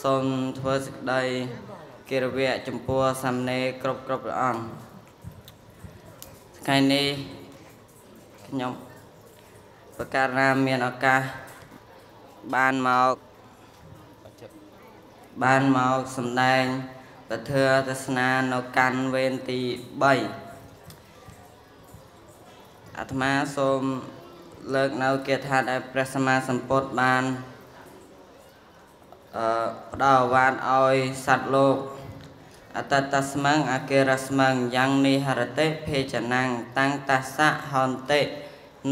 សូមធ្វើសេចក្តី គិរវៈចំពោះសាមណេរគ្រប់គ្រប់ព្រះអង្គថ្ងៃនេះខ្ញុំប្រកាសណាមានឱកាសបានមកបានមកសម្ដែងពធទស្សនានៅកាន់វេនទី3អាត្មាសូមលើកនៅគាថាដែលព្រះសម្មាសម្ពុទ្ធបានអឺ ផ្ដល់អាវាតឲ្យសត្វលោកអតតស្មੰអកិរស្មੰយ៉ាងនិហរតិភេចនាំងតាំងតសៈហន្តិ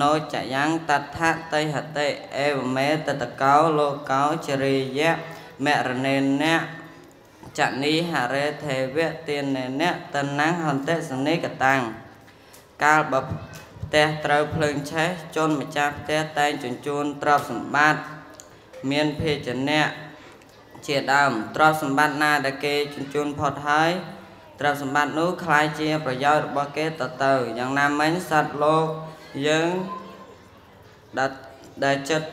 ណោចយ៉ាងតដ្ឋតៃហតិអេវមេតតកោលោកោចរិយៈមរណេនៈចនីហរេទេវៈទាននៈតណាំងហន្តិសនិកតាំងកាលបើផ្ទះត្រូវភ្លើងឆេះជនម្ចាស់ផ្ទះតែងជញ្ជូនទ្រព្យសម្បត្តិមានភេជ្ជៈ ជាដើមទ្រព្យសម្បត្តិណាដែលគេជញ្ជូនផុតហើយទ្រព្យសម្បត្តិនោះคล้ายជាប្រយោជន៍របស់គេទៅទៅយ៉ាងណាមិញសត្វលោកយើងដែលដែលចិត្ត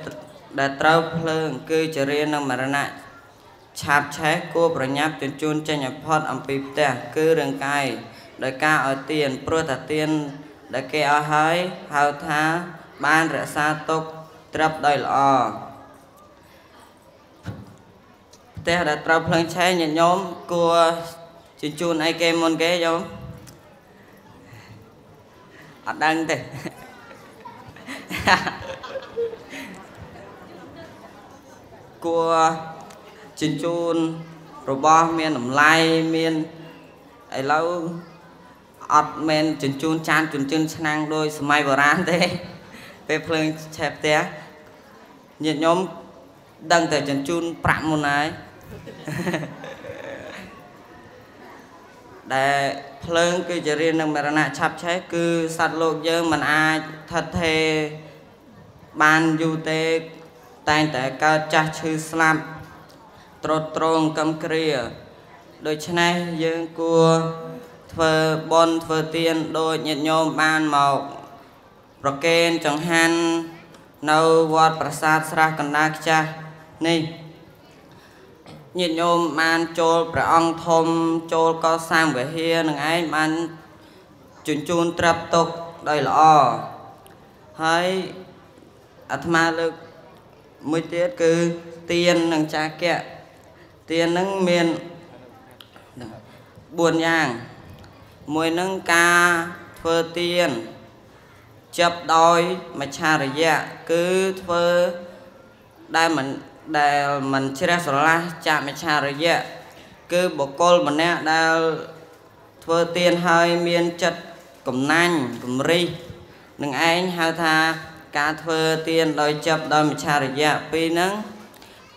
ដែលត្រូវភ្លើងគឺជារានឹងមរណៈឆាបឆេះគួរប្រញាប់ជញ្ជូនចេញឲ្យផុតអំពីផ្ទះគឺរាងកាយដោយការឲ្យទានព្រោះថាទានដែលគេឲ្យហើយហៅថាបានរក្សាទុកត្រឹមដោយល្អ ទះដែលត្រូវភ្លើងឆេះញាតិញោមគួរជញ្ជូនអីគេមុនគេយោមអត់ដឹងទេគួរជញ្ជូនរបស់មានតម្លៃមានឥឡូវអត់មែនជញ្ជូនចានជញ្ជូនឆ្នាំងដោយសម័យបុរាណទេពេលភ្លើងឆេះផ្ទះញាតិញោមដឹងតែជញ្ជូនប្រាក់មុនហើយ ដែលភ្លើងគឺជារៀននឹងមរណៈឆាប់ឆេះគឺសត្វលោកយើងមិនអាចថិតថេរបានយូរទេតែងតែកើតចាស់ឈឺស្លាប់ត្រុតត្រងកំគ្រាដូច្នេះយើងគួរធ្វើបន់ធ្វើទានដោយញាតិញោមបានមកប្រគេនចង្ហាន់នៅវត្តប្រាសាទស្រះកណ្ដាលខ្ចាស់នេះ ញាតិញោមបានចូលព្រះអង្គធំចូលកសាងវិហារនឹងឯងបានជញ្ជូនត្រាប់ទុកដោយល្អហើយអាត្មាលើកមួយទៀតគឺទៀននិងចាគៈទៀននឹងមាន4យ៉ាងមួយនឹងការធ្វើទៀនចាប់ដោយមច្ឆារយៈគឺធ្វើដែលមិន ដែលមិនជ្រះស្រឡះចាមច្ឆារយៈគឺបុគ្គលម្នាក់ដែលធ្វើទៀនហើយមានចិត្តកំណាញ់កំរិះនឹងឯងហៅថាការធ្វើទៀនដោយចាប់ដោយមច្ឆារយៈពីរហ្នឹង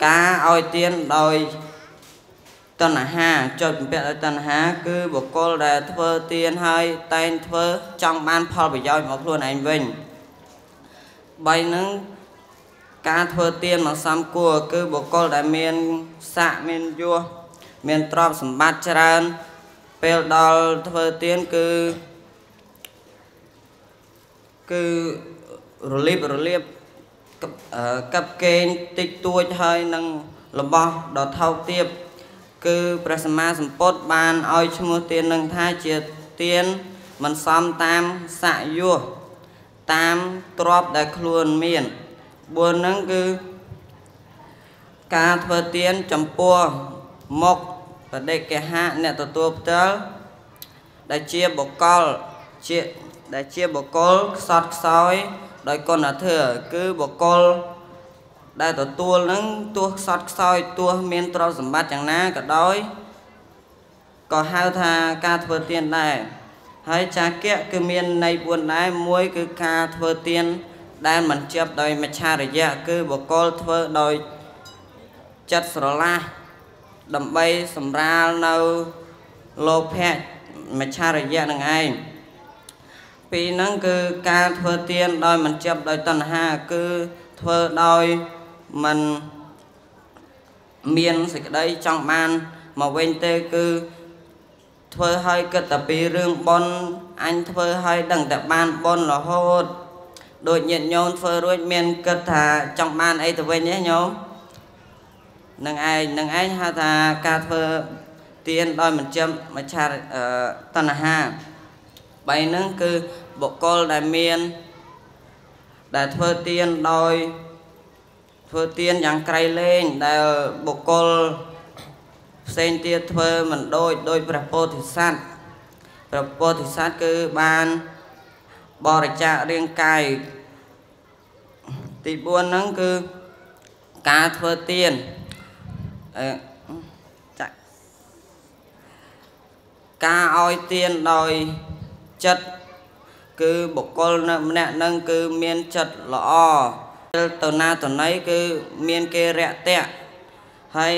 ការឲ្យទៀនដោយតណ្ហាចុចបំពាក់ដោយតណ្ហា គឺបុគ្គលដែលធ្វើទៀនហើយតែងធ្វើចង់បានផលប្រយោជន៍មកខ្លួនឯងវិញបីហ្នឹង ការធ្វើទៀនមកសំគួរគឺបុគ្គលដែលមានស័កមានយសមានទ្រព្យសម្បត្តិច្រើន ពេលដល់ធ្វើទៀនគឺគឺរលៀបរលៀបកັບកេងតិចតួចហើយនឹងរបស់ដ៏ថោកទាបគឺព្រះសម្មាសម្ពុទ្ធបានឲ្យឈ្មោះទាននឹងថាជាទានមិនសមតាមស័កយុះតាមទ្របដែលខ្លួនមាន 4ហ្នឹងគឺការធ្វើទានចំពោះមុខបដិកហៈអ្នកទទួលផ្ទាល់ដែលជាបុគ្គលជាដែលជាបុគ្គលខ្សត់ខ្សោយ ដោយគុណធម៌គឺបុគ្គលដែលទទួលនឹងទោះខ្សត់ខ្សោយទោះមានទ្រព្យសម្បត្តិយ៉ាងណាក៏ដោយក៏ហៅថាការធ្វើទានដែរហើយចាគៈគឺមានន័យ4ដែរមួយគឺការធ្វើទាន ដែលមិនជាប់ដោយមច្ឆារយៈគឺបុគ្គលធ្វើដោយចិត្តស្រឡះដើម្បីសម្រាលនៅលោភៈមច្ឆារយៈនឹងឯងពីរហ្នឹងគឺការធ្វើទានដោយមិនជាប់ដោយតណ្ហា គឺធ្វើដោយមិនមានសេចក្តីចង់បានមកវិញទេគឺធ្វើឲ្យគិតតែពីរឿងប៉ុនអញធ្វើឲ្យដឹងតែបានប៉ុនរហូត ដូចញាតិញោមធ្វើរួចមានគិតថាចង់បានអីទៅវិញទេញោមនឹងឯងនឹងឯងហៅថាការធ្វើទានដោយមិនចាំមច្ឆាតណ្ហាបីនឹងគឺបុគ្គលដែលមាន ដែលធ្វើទានដោយធ្វើទានយ៉ាងក្រៃលែងដែលបុគ្គលផ្សេងទៀតធ្វើមិនដូចដោយព្រះពោធិសត្វព្រះពោធិសត្វគឺបាន បរិច្ចាគរាងកាយទី4ហ្នឹងគឺការធ្វើទានអឺចាក់ការឲ្យទានដោយចិត្តគឺបុគ្គលម្នាក់នឹងគឺមានចិត្តល្អទៅណាតណីគឺមានគេរយៈតៈហើយ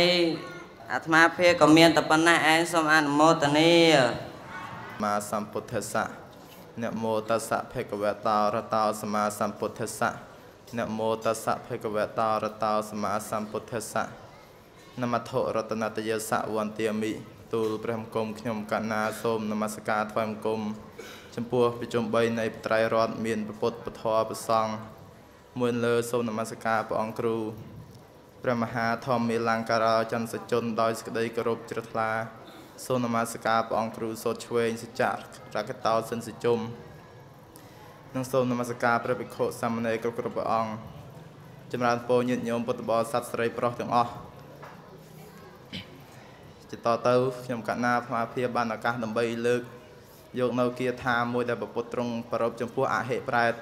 អាត្មាភាពក៏មានតែប៉ុណ្ណេះឯងសូមអនុមោទនាមាសម្ពុទ្ធស្សៈ នមោតស្សៈភគវតោរតោសមាសម្ពុទ្ធស្សៈនមោតស្សៈភគវតោរតោសមាសម្ពុទ្ធស្សៈនមថុរតនតយសៈវន្ទាមិទូលព្រះមង្គមខ្ញុំកណ្ណាសូមនមស្ការថ្វាយបង្គំចំពោះប្រជុំ3នៃត្រៃរតមានពុទ្ធពធប្រសង់មួយលើសូមនមស្ការព្រះអង្គគ្រូព្រះមហាធម្មមេលង្ការចន្ទសជនដោយសេចក្តីគោរពជ្រះថ្លា សូមនមស្ការព្រះអង្គគ្រូសូត្រឆ្វេងសច្ចៈរកតោសិនសជុំនិងសូមនមស្ការព្រះភិក្ខុសាមណេរគ្រប់គ្រប់ព្រះអង្គចម្រើនពរញាតិញោមពុទ្ធបរិស័ទស្រីប្រុសទាំងអស់ជាតទៅខ្ញុំកណ្ណាអាភិបបានឱកាសដើម្បីលើកយកនៅគាថាមួយដែលពុទ្ធទ្រង់ប្រពចំពោះអហិប្រែត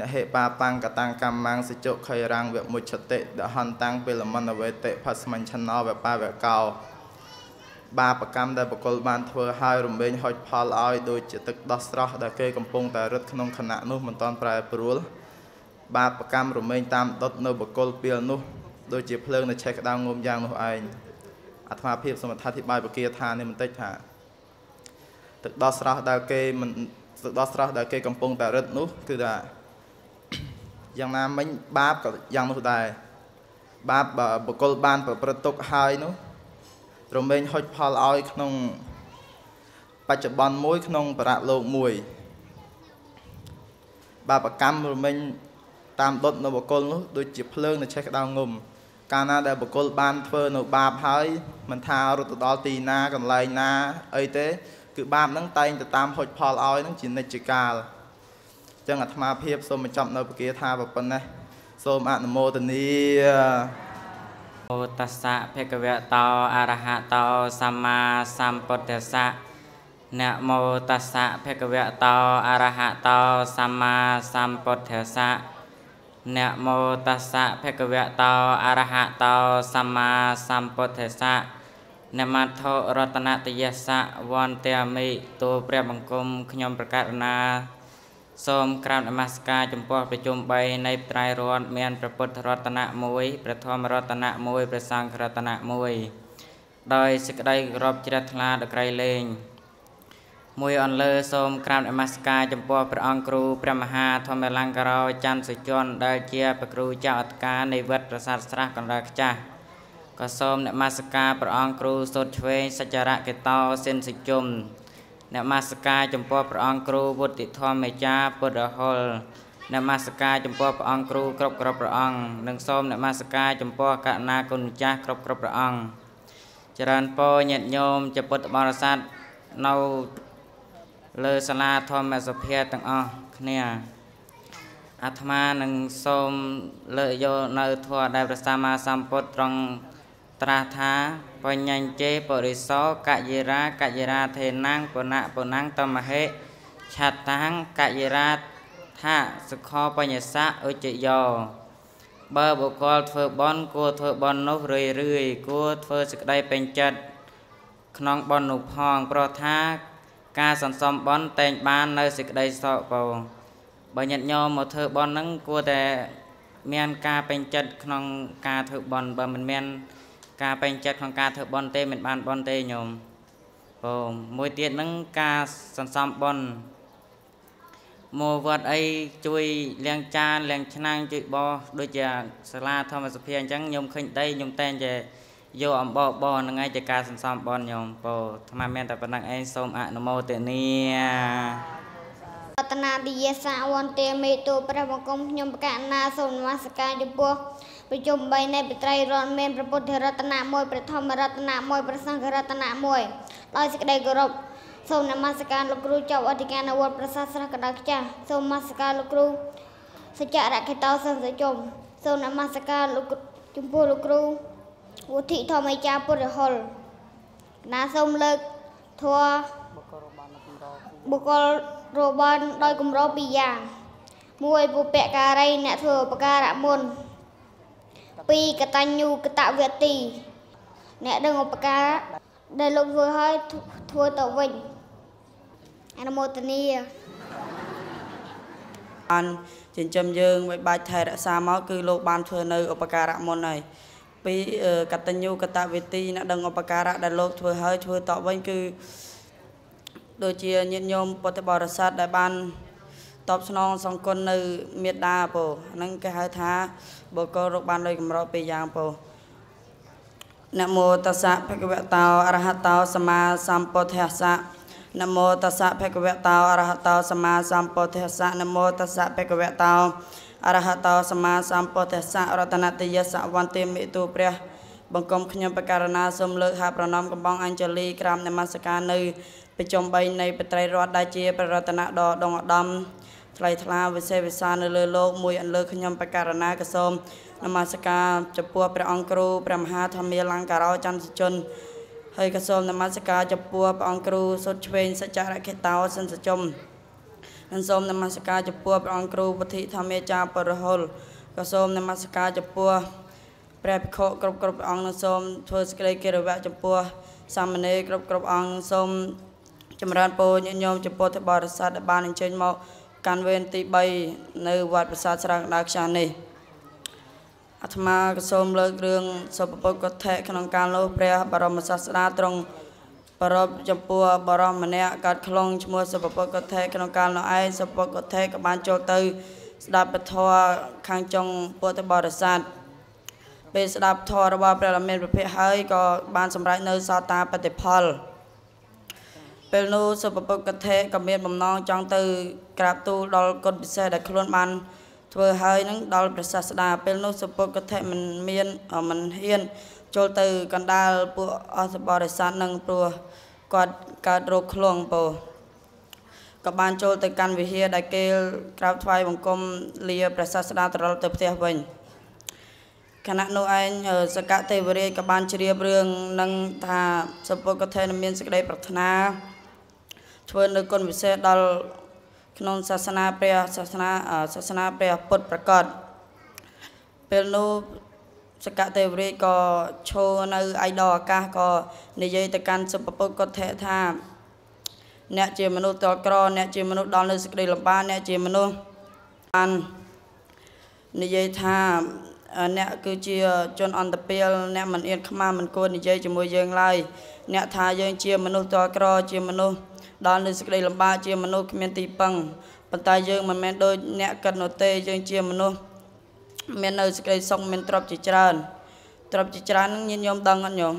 នហេបាបាំងកតាំងកម្មមាំងសិចុខៃរាំងវមុច្ឆតិដហន្តាំងពេលមនវេតិផស្មិញឆណោវបាវកោ បាបកម្មដែលបកុលបានធ្វើឲ្យរំលែងហុចផលឲ្យដូចជាទឹកដោះស្រស់ដែលគេកំពុងតែរត់ក្នុងខណៈនោះមិនតាន់ប្រែប្រួលបាបកម្មរមែងតាមដុតនៅបកុលពេលនោះដូចជាភ្លើងនៅឆេះក្តៅងុំយ៉ាងនោះឯងអាត្មាភាពសមត្ថអធិប្បាយបកាថានេះបន្តិចថាទឹកដោះស្រស់ដែលគេមិនទឹកដោះស្រស់ដែលគេកំពុងតែរត់នោះគឺថាយ៉ាងណាមិញបាបក៏យ៉ាងនោះដែរបាបបកុលបានប្រព្រឹត្តទុកហើយនោះ រមែងហុចផលឲ្យក្នុង បច្ចុប្បន្នមួយក្នុងបរៈលោកមួយ បាបកម្មរមែងតាមដុតនៅបកុលនោះដូចជាភ្លើងនៅឆេះក្តៅងុំកាលណាដែលបកុលបានធ្វើនៅបាបហើយមិនថារត់ទៅដល់ទីណាកន្លែងណាអីទេ គឺបាបហ្នឹងតែងទៅតាមហុចផលឲ្យហ្នឹងជានិច្ចកាលចឹងអាត្មាភាពសូមបញ្ចប់នៅពគាថាប៉ុណ្ណេះសូមអនុមោទនា អូតស្សៈភគវតោអរហតោសម្មាសម្ពុទ្ធស្សៈនមោតស្សៈភគវតោអរហតោសម្មាសម្ពុទ្ធស្សៈនមោតស្សៈភគវតោអរហតោសម្មាសម្ពុទ្ធស្សៈនមត្ថរតនតយស្សៈវន្តាមិទូព្រះបង្គំខ្ញុំប្រកាសណា សូមក្រាបនមស្ការចំពោះប្រជុំ3នៃត្រៃរតន៍មានព្រះពុទ្ធរតនៈ1ព្រះធម្មរតនៈ1ព្រះសង្ឃរតនៈ1ដោយសេចក្តីគោរពជ្រះថ្លាដល់ក្រៃលែងមួយអន្លើសូមក្រាបនមស្ការចំពោះព្រះអង្គគ្រូព្រះមហាធម្មលង្ការោច័ន្ទសុជនដែលជាព្រះគ្រូចៅអធិការនៃវត្តប្រាសាទស្រះកណ្ដាលខ្ចាស់ក៏សូមនមស្ការព្រះអង្គគ្រូសូត្រឆ្វេងសច្ចរៈកេតោសិនសិជុំ នមស្ការចំពោះព្រះអង្គគ្រូវុទ្ធិធម្មមេចាពុទ្ធរហុលនមស្ការចំពោះព្រះអង្គគ្រូគ្រប់គ្រប់ព្រះអង្គនិងសូមនមស្ការចំពោះកណាគុណម្ចាស់គ្រប់គ្រប់ព្រះអង្គចរិនពរញាតិញោមជាពុទ្ធបរិស័ទនៅលើសាលាធម្មសភាទាំងអស់គ្នាអាត្មានឹងសូមលើកយកនៅធម៌ដែលព្រះសម្មាសម្ពុទ្ធត្រង់ ត្រាស់ថាបញ្ញញ្ជេបរិសោកយិរាកយិរាធេណាំងពុណៈពុណាំងតមហេឆតាំងកយិរាថាសុខបញ្ញសៈឧជយោបើបុគ្គលធ្វើបន់គួរធ្វើបន់នោះរឿយរឿយគួរធ្វើសេចក្តីពេញចិត្តក្នុងបន់នោះផងព្រោះថាការសន្សំបន់តែងបាននៅសេចក្តីសោកពោបើញាតិញោមមកធ្វើបន់ហ្នឹងគួរតែមានការពេញចិត្តក្នុងការធ្វើបន់បើមិនមាន ការពេញចិត្តក្នុងការធ្វើបន់ទេមិនបានបន់ទេញោមអូមួយទៀតហ្នឹងការសន្សំបន់មកវត្តអីជួយលាងចានលាងឆ្នាំងជួយបោសដូចជាសាលាធម្មសភាអញ្ចឹងខ្ញុំឃើញដីខ្ញុំតែងតែយកអំបោបោហ្នឹងឯងជាការសន្សំបនខ្ញុំពោអាត្មាមានតែប៉ុណ្្នឹងឯងសូមអនុមោទនារតនាទិយសាវន្តាមេតុព្រះបង្គំខ្ញុំប្រកាសណាសូមនមស្ការចំពោះ ប្រជុំ3នៃបត្រៃរតមានព្រះពុទ្ធរតនៈ1ព្រះធម្មរតនៈ1ព្រះសង្ឃរតនៈ1ដោយសេចក្តីគោរពសូមនមស្ការលោកគ្រូចៅអធិការនៅវត្តប្រសាស្រះកដៅខ្ចាស់សូមនមស្ការលោកគ្រូសច្ចរកិតោសិនសជុំសូមនមស្ការលោកចំពោះលោកគ្រូវុទ្ធិធម្មចាពុទ្ធរហុលណាសូមលើកធัวបុគ្គលរបានដោយគម្រោពីរយ៉ាងមួយពុពការីអ្នកធ្វើឧបការៈមុន ពីរកតញ្ញូកតវទីអ្នកដឹងឧបការៈដែលលោកធ្វើឲ្យធ្វើទៅវិញអនុមោទនាបានចិញ្ចឹមយើងឲ្យបាច់ថែរក្សាមកគឺលោកបានធ្វើនៅឧបការៈមុនហើយពីអឺកតញ្ញូកតវេទីអ្នកដឹងឧបការៈដែលលោកធ្វើហើយធ្វើតបវិញគឺដូចជាញាតិញោមពុទ្ធបរិស័ទដែលបានតបស្នងសង្គមនៅមេត្តាពោហ្នឹងគេហៅថា បុគ្គលរកបានដោយកម្រពីរយ៉ាងពោនមោតស្សៈភគវតោអរហតោសម្មាសម្ពុទ្ធស្សៈនមោតស្សៈភគវតោអរហតោសម្មាសម្ពុទ្ធស្សៈនមោតស្សៈភគវតោអរហតោសម្មាសម្ពុទ្ធស្សៈរតនតយសវន្តិមិតុព្រះបង្គំខ្ញុំបករណាសូមលើកហាប្រណមកំបងអញ្ជលីក្រាមនមស្ការនៅប្រជុំ3នៃបត្រីរដ្ឋដែលជាប្ររតនៈដ៏ដងឧត្តម ថ្លៃថ្លាវិសេសវិសាលនៅលើលោកមួយអន្លើខ្ញុំបករណាក៏សូមនមស្ការចំពោះព្រះអង្គគ្រូព្រះមហាធម្មាលង្ការោចន្ទសជនហើយក៏សូមនមស្ការចំពោះព្រះអង្គគ្រូសុតឆ្វេងសច្ចរខេតោសិនសជុំនិងសូមនមស្ការចំពោះព្រះអង្គគ្រូពុទ្ធិធម្មាចារបរហុលក៏សូមនមស្ការចំពោះព្រះភិក្ខុគ្រប់គ្រប់អង្គនិងសូមធ្វើសេចក្តីគិរវៈចំពោះសាមណេរគ្រប់គ្រប់អង្គនិងសូមចម្រើនពរញាតិញោមចំពោះទេបរិស័ទដែលបានអញ្ជើញមក កាន់វេនទី3នៅវត្តប្រាសាទស្រះដៅខ្ចាស់នេះអាត្មាក៏សូមលើករឿងសុពពុទ្ធកថេក្នុងការលោព្រះបរមសាស្តាទ្រង់ប្រពចំពោះបរមម្នាក់កាត់ខ្លងឈ្មោះសុពពុទ្ធកថេក្នុងកាលនោះឯងសុពពុទ្ធកថេក៏បានចូលទៅស្ដាប់ពធខាងចុងពុទ្ធបរិស័ទពេលស្ដាប់ធម៌របស់ព្រះរាមាប្រភេទហើយក៏បានសម្រេចនៅសោតាបតិផល ពេលនោះសុពពុទ្ធកថេក៏មានបំណងចង់ទៅ ក្រាបទូលដល់គុណពិសេសដែលខ្លួនបានធ្វើហើយនឹងដល់ព្រះសាស្តាពេលនោះសុពុទ្ធកថេមិនមានមិនហ៊ាន ចូលទៅកណ្ដាលពួកអសបរិស័ទនឹងព្រោះគាត់កើតរោគឃ្លងពោក៏បានចូលទៅកាន់វិហារដែលគេក្រាបថ្វាយបង្គំលាព្រះសាស្តាត្រឡប់ទៅផ្ទះវិញខណៈនោះឯងសកទេវរាជក៏បានជ្រាបរឿងនឹងថាសុពុទ្ធកថេមានសេចក្តីប្រាថ្នា ធ្វើនៅគុណវិសេសដល់ក្នុងសាសនាព្រះសាសនាសាសនាព្រះពុទ្ធប្រកបពេលនោះសកទេវរាជក៏ឈរនៅឯដអាកាសក៏និយាយទៅកាន់សុពពុទ្ធក៏ថេថាអ្នកជាមនុស្សតលក្រអ្នកជាមនុស្សដល់នៅសេចក្តីលំបាកអ្នកជាមនុស្សបាននិយាយថាអ្នកគឺជាជនអន្តពាលអ្នកមិនអៀនខ្មាស់មិនគួរនិយាយជាមួយយើងឡើយអ្នកថាយើងជាមនុស្សតលក្រជាមនុស្ស ដល់នៅសេចក្តីលំបាកជាមនុស្សគ្មានទីពឹងប៉ុន្តែយើងមិនមែនដូចអ្នកគិតនោះទេយើងជាមនុស្សមាននៅសេចក្តីសុខមានទ្រព្យជាច្រើនទ្រព្យជាច្រើននឹងញាតិញោមដឹងអត់ញោម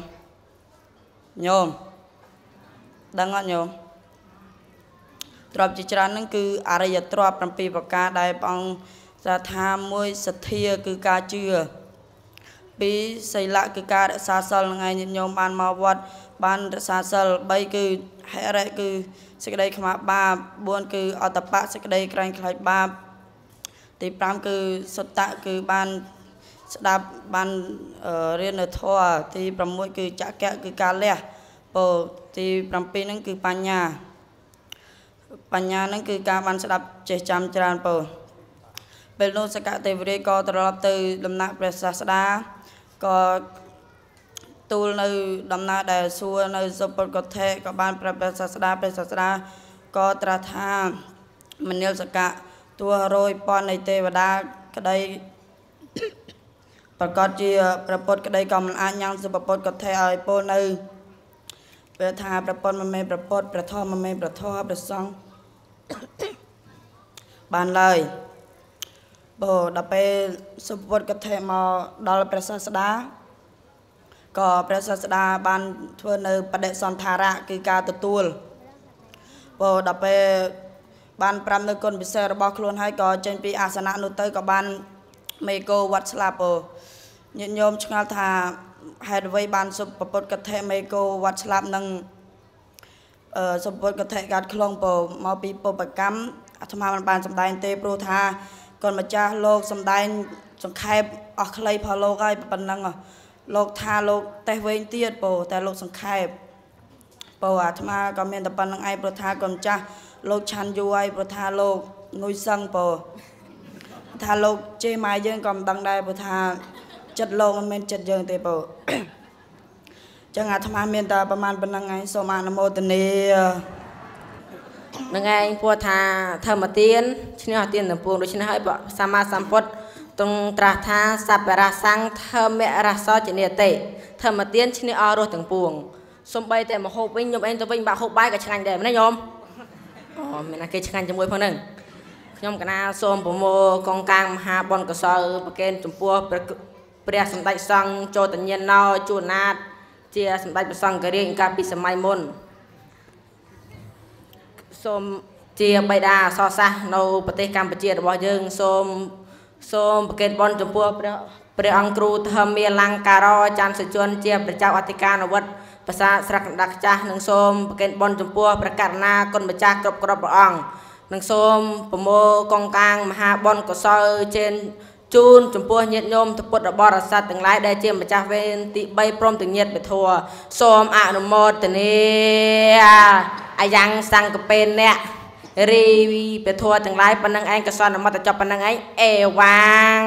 ញោមដឹងអត់ញោមទ្រព្យជាច្រើននឹងគឺអរិយទ្រព្យ7ប្រការដែលព្រះអង្គថាថាមួយសទ្ធាគឺការជឿ ពីរសីលៈគឺការរក្សាសិលថ្ងៃញាតិញោមបានមកវត្តបានរក្សាសិល3គឺហិរិគឺសេចក្តីខ្មាស់បាប4គឺអតបៈសេចក្តីក្រែងខ្លាចបាបទី5គឺសុត្តៈគឺបានស្ដាប់បានរៀននៅធម៌ទី6គឺចក្កៈគឺការលះពោទី7ហ្នឹងគឺបញ្ញាបញ្ញាហ្នឹងគឺការបានស្ដាប់ចេះចាំច្រើនពោពេលនោះសកទេវរាជក៏ត្រឡប់ទៅដំណាក់ព្រះសាស្តា ក៏ទូលនៅដំណើរដែលសួរនៅសុពតកថេក៏បានប្រាប់ព្រះសាស្តាព្រះសាស្តាក៏ត្រាស់ថាមនិលសកៈទោះរយពន់នៃទេវតាក្តីប្រកាសជាប្រពុតក្តីក៏មិនអាចញ៉ាំងសុពពុតកថេឲ្យពលនៅពេលថាប្រពុតមិនមែនប្រពុតព្រះធម៌មិនមែនព្រះធម៌ព្រះសង្ឃបានឡើយ បើដល់ពេលសុពតកថេមកដល់ព្រះសាស្តាក៏ព្រះសាស្តាបានធ្វើនៅបដិសន្ធារៈគឺការទទួលបើដល់ពេលបានប្រាប់នៅគុណពិសេសរបស់ខ្លួនហើយក៏ចេញពីអាសនៈនោះទៅក៏បានមេកោវត្តស្លាប់អូញាតិញោមឆ្ងល់ថាហេតុអ្វីបានសុពពុទ្ធកថេមេកោវត្តស្លាប់នឹងអឺសុពពុទ្ធកថេកាត់ខ្លងពោមកពីពុបកម្មអាត្មាមិនបានសម្ដែងទេព្រោះថា កូនម្ចាស់លោកសម្ដែងសង្ខេបអស់ខ្លីផលលោកហើយប៉ុណ្ណឹងលោកថាលោកតេះវែងទៀតពោតែលោកសង្ខេបពោអាត្មាក៏មានតែប៉ុណ្្នឹងឯងព្រោះថាកូនម្ចាស់លោកឆាន់យូរហើយព្រោះថាលោកងុយសឹងពោថាលោកជេរម៉ែយើងក៏មិនដឹងដែរព្រោះថាចិត្តលោកមិនមែនចិត្តយើងទេពោចឹងអាត្មាមានតែប្រហែលប៉ុណ្្នឹងឯងសូមអនុមោទនា នឹងឯងពោលថាធម្មទានឈ្នះទានទាំងពួងដូច្នេះហើយសម្មាសម្ពុទ្ធទ្រង់ត្រាស់ថាសព្វរសង្ឃធម្មរសចនិតិធម្មទានឈ្នះអររស់ទាំងពួងសំបីតែមហូបវិញខ្ញុំឯងទៅវិញបាក់ហូបបាយក៏ឆ្ងាញ់ដែរមែនទេញោមអូមានតែគេឆ្ងាញ់ជាមួយផងហ្នឹងខ្ញុំកណាសូមប្រមូលកងកាងមហាបុណ្យកសលប្រកេនចំពោះព្រះសម្ដេចសង្ឃចូលតញ្ញណោជួនណាត ជាសម្ដេចព្រះសង្ឃរាជកាលពីសម័យមុន សូមជាបិតាអសរសាស្ត្រនៅប្រទេសកម្ពុជារបស់យើងសូមសូមប្រកេតបនចំពោះព្រះព្រះអង្គគ្រូធម្មាលង្ការអាចារ្យសុជនជាព្រះចៅអធិការនវត្តប្រាសាទស្រះកណ្ដាស់ខ្ចាស់និងសូមប្រកេតបនចំពោះព្រះករណាគុណម្ចាស់គ្រប់គ្រប់ព្រះអង្គនិងសូមប្រមូលកងកាងមហាបុណ្យកុសលជេនជូនចំពោះញាតិញោមទពុទ្ធបរិស័ទទាំងឡាយដែលជាម្ចាស់វេនទី3ព្រមទាំងញាតិមេធัวសូមអនុមោទនា អាយ៉ាងសង្កពេនអ្នករីពធัวទាំងឡាយប៉ុណ្ណឹងឯងកសនមតចប់ប៉ុណ្ណឹងឯងអេវ៉ាង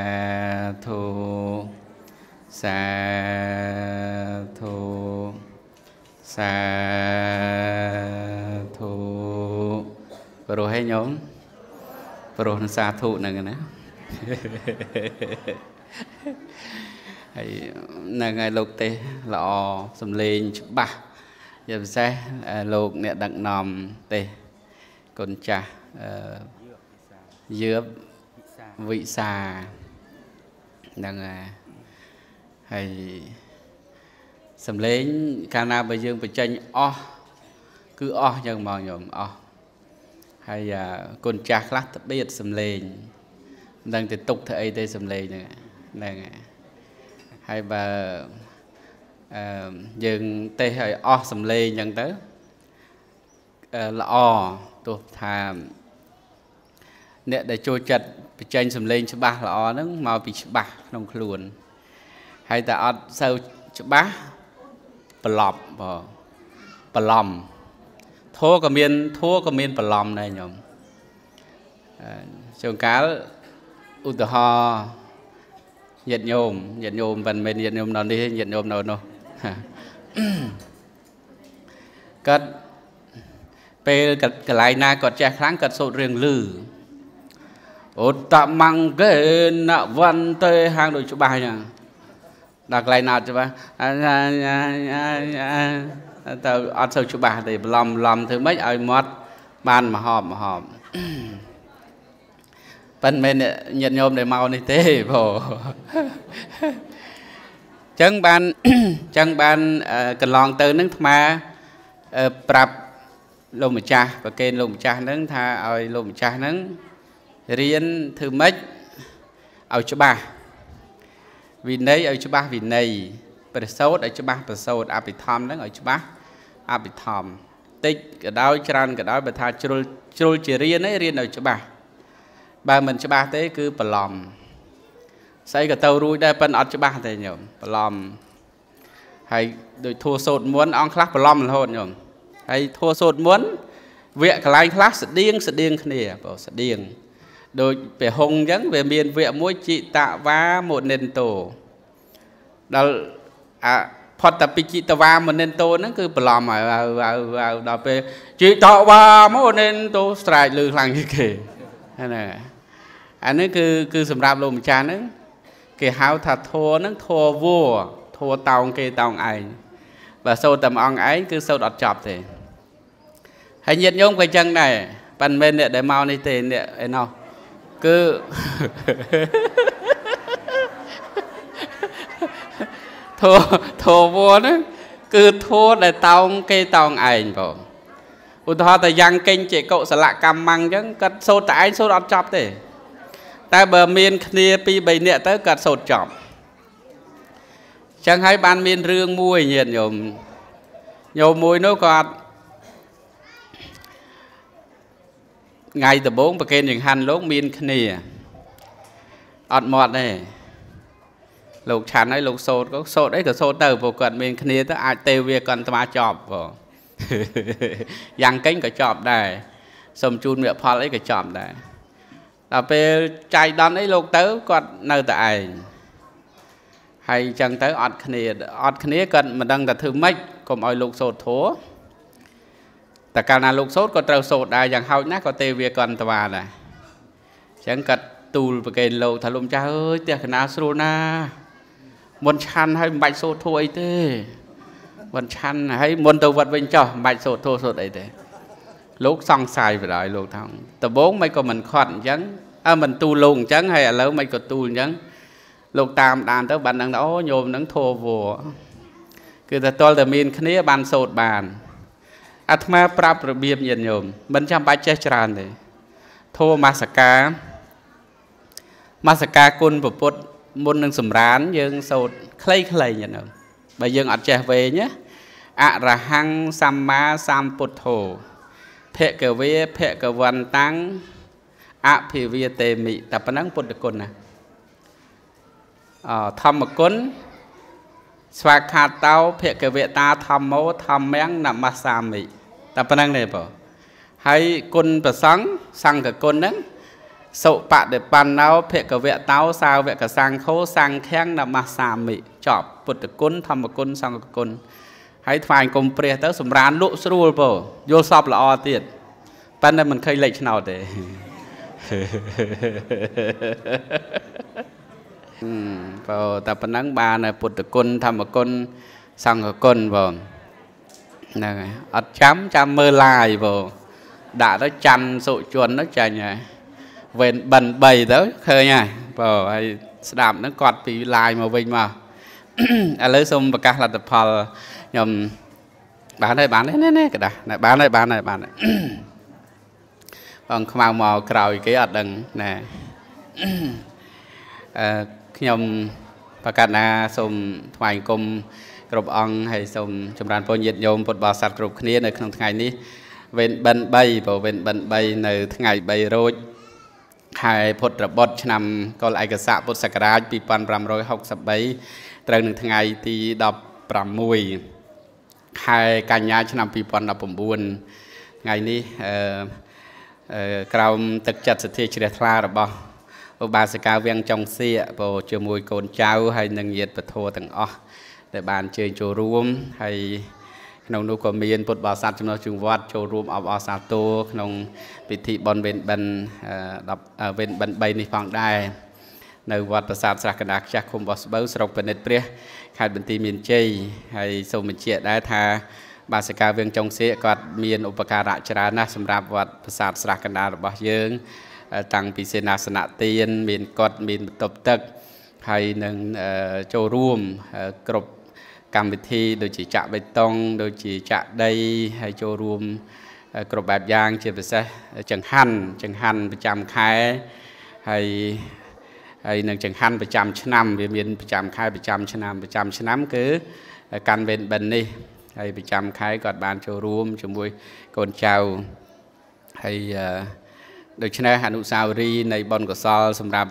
សាធុសាធុសាធុព្រោះឲ្យញោមព្រោះនឹងសាធុហ្នឹងណាហើយហ្នឹងហើយលោកទេសល្អសំលេងច្បាស់ ជាពិសេសលោកអ្នកដឹកនាំទេសគុណចាស់យឺបវិសាហ្នឹងហើយសំលេងកាលណាបើយើងបញ្ចេញអស់គឺអស់យ៉ាងមកញោមអស់ហើយគុណចាស់ខ្លះត្បៀតសំលេងមិនដឹងទៅទុកធ្វើអីទេសំលេងហ្នឹងហ្នឹងហើយបើអឺ យើងទេសឲ្យអស់សំលេងអញ្ចឹងទៅល្អទោះថាអ្នកដែលចូលចិត្តបញ្ចេញសំឡេងច្បាស់ល្អហ្នឹងមកពីច្បាស់ក្នុងខ្លួនហើយតែអត់សូវច្បាស់ប្រឡប់បងប្រឡំធัวក៏មានធัวក៏មានប្រឡំដែរញោមជួនកាលឧទាហរណ៍ញាតិញោមញាតិញោមមិនមែនញាតិញោមនៅនេះញាតិញោមនៅនោះ គាត់ពេលកន្លែងណាគាត់ចេះខ្លាំងគាត់សូត្ររឿងលឺឧត្តមង្គេនវន្តេហាងដូចច្បាស់ហ្នឹងដល់កន្លែងណាអត់ច្បាស់ទៅអត់សូវច្បាស់ទេបន្លំបន្លំធ្វើម៉េចឲ្យមាត់បានមហប់មហប់ប៉ិនមិនញាតញោមដែលមកនេះទេបង ចឹងបានចឹងបានកន្លងទៅនឹងអាត្មាប្រាប់លោកម្ចាស់ប្រកេនលោកម្ចាស់ហ្នឹងថាឲ្យលោកម្ចាស់ហ្នឹងរៀនធ្វើម៉េចឲ្យច្បាស់វិន័យឲ្យច្បាស់វិន័យប្រសោតឲ្យច្បាស់ប្រសោតអភិធម្មហ្នឹងឲ្យច្បាស់អភិធម្មតិចក៏ដោយច្រើនក៏ដោយបើថាជ្រុលជ្រុលជារៀនឯងរៀនឲ្យច្បាស់បើមិនច្បាស់ទេគឺបន្លំ ស្អីក៏ទៅរួចដែរប៉ិនអត់ច្បាស់ទេញោមបន្លំហើយដូចធัวសោតមុនអង្គខ្លះបន្លំរហូតញោមហើយធัวសូត្រមុនវគ្គកន្លែងខ្លះស្តៀងស្តៀងគ្នាបងស្តៀងដូចពហុងអញ្ចឹងវាមានវគ្គមួយជីតវាមុនិនតោដល់អាផតពិជីតវាមុនិនតោហ្នឹងគឺបន្លំហើយដល់ពេលជីតវាមុនិនតោស្រែកលឺខ្លាំងជាងគេហ្នឹងអានេះគឺគឺសម្រាប់លោកម្ចាស់ហ្នឹង គេហៅថាធัวហ្នឹងធัวវัวធัวតោងគេតោងឯងបើសូត្រតែមួយអង្គឯងគឺសូត្រអត់ចប់ទេហើយញាតិញោមក៏ចឹងដែរ ប៉ិនមែនអ្នកដែលមកនេះទេអ្នកឯណោះគឺធោធោវហ្នឹងគឺធោដែលតោងគេតោងឯងបងឧទាហរណ៍តែយ៉ាងកេងចេកុសលកម្មអញ្ចឹងគាត់សូត្រតែឯងសូត្រអត់ចប់ទេ តែបើមានគ្នាពីរ3នាក់ទៅគាត់សូត្រចប់ចឹងហើយបានមានរឿងមួយញាតិញោមញោមមួយនោះគាត់ថ្ងៃដំបូងប្រគេនចង្ហាន់លោកមានគ្នាអត់មាត់ទេលោកឆាន់ហើយលោកសោតក៏សោតអីក៏សោតទៅព្រោះគាត់មានគ្នាទៅអាចទេវាកាន់ស្មាចប់បងយ៉ាងកេងក៏ចប់ដែរសុំជូនមេផលអីក៏ចប់ដែរ ដល់ពេលចាយដន់អីលោកទៅគាត់នៅតែឯងហើយអញ្ចឹងទៅអត់គ្នាអត់គ្នាគាត់មិនដឹងថាធ្វើម៉េចកុំឲ្យលោកសោតធัวតែកាលណាលោកសោតក៏ត្រូវសោតដែរយ៉ាងហោចណាស់ក៏ទេវាកន្តវាដែរអញ្ចឹងគាត់ទូលប្រកេនលោកថាលោកម្ចាស់អើយផ្ទះកណាស្រួលណាមុនឆាន់ហើយមិនបាច់សូត្រធัวអីទេមុនឆាន់ហើយមុនទៅវត្តវិញចុះមិនបាច់សូត្រធัวសូត្រអីទេលោកសង្ស័យបណ្ដោយលោកថងដំបូងមិនក៏មិនខត់អញ្ចឹង អើមិនទូលលោកអញ្ចឹងហើយឥឡូវមិនក៏ទូលអញ្ចឹងលោកតាមដានទៅបានដឹងថាអូញោមនឹងធัวវគឺតែតលតែមានគ្នាបានសូត្របានអាត្មាប្រាប់របៀបញាតិញោមមិនចាំបាច់ចេះច្រើនទេធัวមាសកាមាសកាគុណពុទ្ធមុននឹងសម្រានយើងសូត្រខ្លីៗញាតិញោមបើយើងអត់ចេះវែងណាអរហង្គសម្មាសម្ពុទ្ធោភគវេភគវន្តាំង អភិវាទេមិតែប៉ុណ្ណឹងពុទ្ធគុណណាអធម្មគុណស្វាខាតោភគវតាធម្មោធម្មំនមស្សាមិតែប៉ុណ្ណឹងទេបងហើយគុណប្រសង្ឃសង្ឃគុណហ្នឹងសុបដិបណ្ណោភគវតោសាវកសង្ឃោសង្ឃាំងនមស្សាមិចប់ពុទ្ធគុណធម្មគុណសង្ឃគុណហើយថ្វាយគុំព្រះទៅសម្រានលក់ស្រួលពោយល់សពល្អទៀតប៉ុន្តែមិនឃើញលេខឆ្នោតទេ បើតែប៉ុណ្ណឹងបានពុទ្ធគុណធម្មគុណសង្ឃគុណបងហ្នឹងហើយអត់ចាំចាំមើលឡាយបងដាក់ទៅច័ន្ទសុជន់ទៅចាញ់ហើយវេនបិណ្ឌ3ទៅឃើញហើយបងហើ យស្ដាប់ហ្នឹងគាត់ពីឡាយមកវិញមកឥឡូវសូមប្រកាសលទ្ធផលខ្ញុំបានហើយបានហើយនេះក្តាស់បានហើយបានហើយបានហើយបងខ្មៅមកក្រោយគេអត់ដឹងណែអឺខ្ញុំប្រកាសណាសូមថ្វាយគុំគ្រប់អង្គហើយសូមចម្រើនពរញាតិញោមពុទ្ធបរិស័ទគ្រប់គ្នានៅក្នុងថ្ងៃនេះវេនបិណ្ឌ3ព្រោះវេនបិណ្ឌ3នៅថ្ងៃ3រោចខែពុទ្ធបុត្រឆ្នាំកុលឯកស័កពុទ្ធសករាជ2563ត្រូវនឹងថ្ងៃទី16ខែកញ្ញាឆ្នាំ2019ថ្ងៃនេះអឺ ក្រោមទឹកចិត្តសទ្ធាជ្រះថ្លារបស់ឧបាសិកាវៀងចុងសៀកពោជាមួយកូនចៅហើយនិងញាតិពធទាំងអស់ដែលបានជើញចូលរួមហើយក្នុងនោះក៏មានពុទ្ធបរិស័ទចំណុះជើងវត្តចូលរួមអបអរសាទរក្នុងពិធីបុណ្យវេនបិណ្ឌ10វេនបិណ្ឌ3នេះផងដែរនៅវត្តប្រាសាទស្រះកណ្ដាលខ្ចាស់ឃុំបោះស្បូវស្រុកពនិតព្រះខេត្តបន្ទាយមានជ័យហើយសូមបញ្ជាក់ដែរថា បាសិកាវៀងចុងសៀកគាត់មានឧបការៈច្រើនណាស់សម្រាប់វត្តប្រាសាទស្រះកណ្ដាលរបស់យើង តាំងពីសេនាសនៈទាន មានកត់មានបន្ទប់ទឹកហើយនឹងចូលរួមគ្រប់កម្មវិធី ដូចជាចាក់បេតុង ដូចជាចាក់ដីហើយចូលរួមគ្រប់បែបយ៉ាង ជាពិសេសចង្ហាន់ចង្ហាន់ប្រចាំខែហើយហើយនឹងចង្ហាន់ប្រចាំឆ្នាំ វាមានប្រចាំខែប្រចាំឆ្នាំប្រចាំឆ្នាំ គឺ កាន់វេនបិណ្ឌនេះ ហើយប្រចាំខែគាត់បានចូលរួមជាមួយកូនចៅហើយដូច្នេះអនុស្សាវរីយ៍នៃបុណ្យកុសល សម្រាប់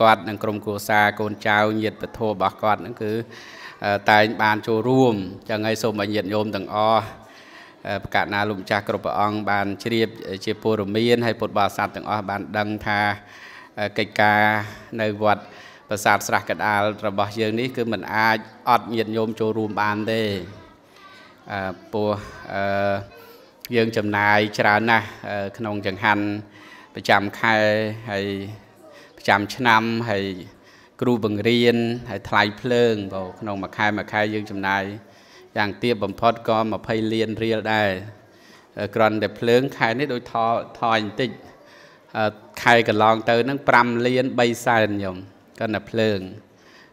គាត់និងក្រុមគ្រួសារកូនចៅញាតិពធរបស់គាត់ហ្នឹងគឺតែងបានចូលរួមចឹងហើយសូមឲ្យញាតិញោមទាំងអស់ប្រកាសណាលោកម្ចាស់គ្រប់ព្រះអង្គបានជ្រាបជាពលរមានហើយពុទ្ធបរិស័ទទាំងអស់បានដឹងថាកិច្ចការនៅវត្តប្រាសាទស្រះកដាលរបស់យើងនេះគឺมันអាចអត់ញាតញោមចូលរួមបានទេអឺ ពោះអឺយើងចំណាយច្រើនណាស់ក្នុងចង្ហាន់ប្រចាំខែហើយប្រចាំឆ្នាំហើយគ្រូបង្រៀនហើយថ្លៃភ្លើងបងក្នុងមួយខែមួយខែយើងចំណាយយ៉ាងទាបបំផុតក៏20លានរៀលដែរគ្រាន់តែភ្លើងខែនេះដូចថថយបន្តិចខែកន្លងទៅហ្នឹង5លាន3សែនញោមគាត់តែភ្លើង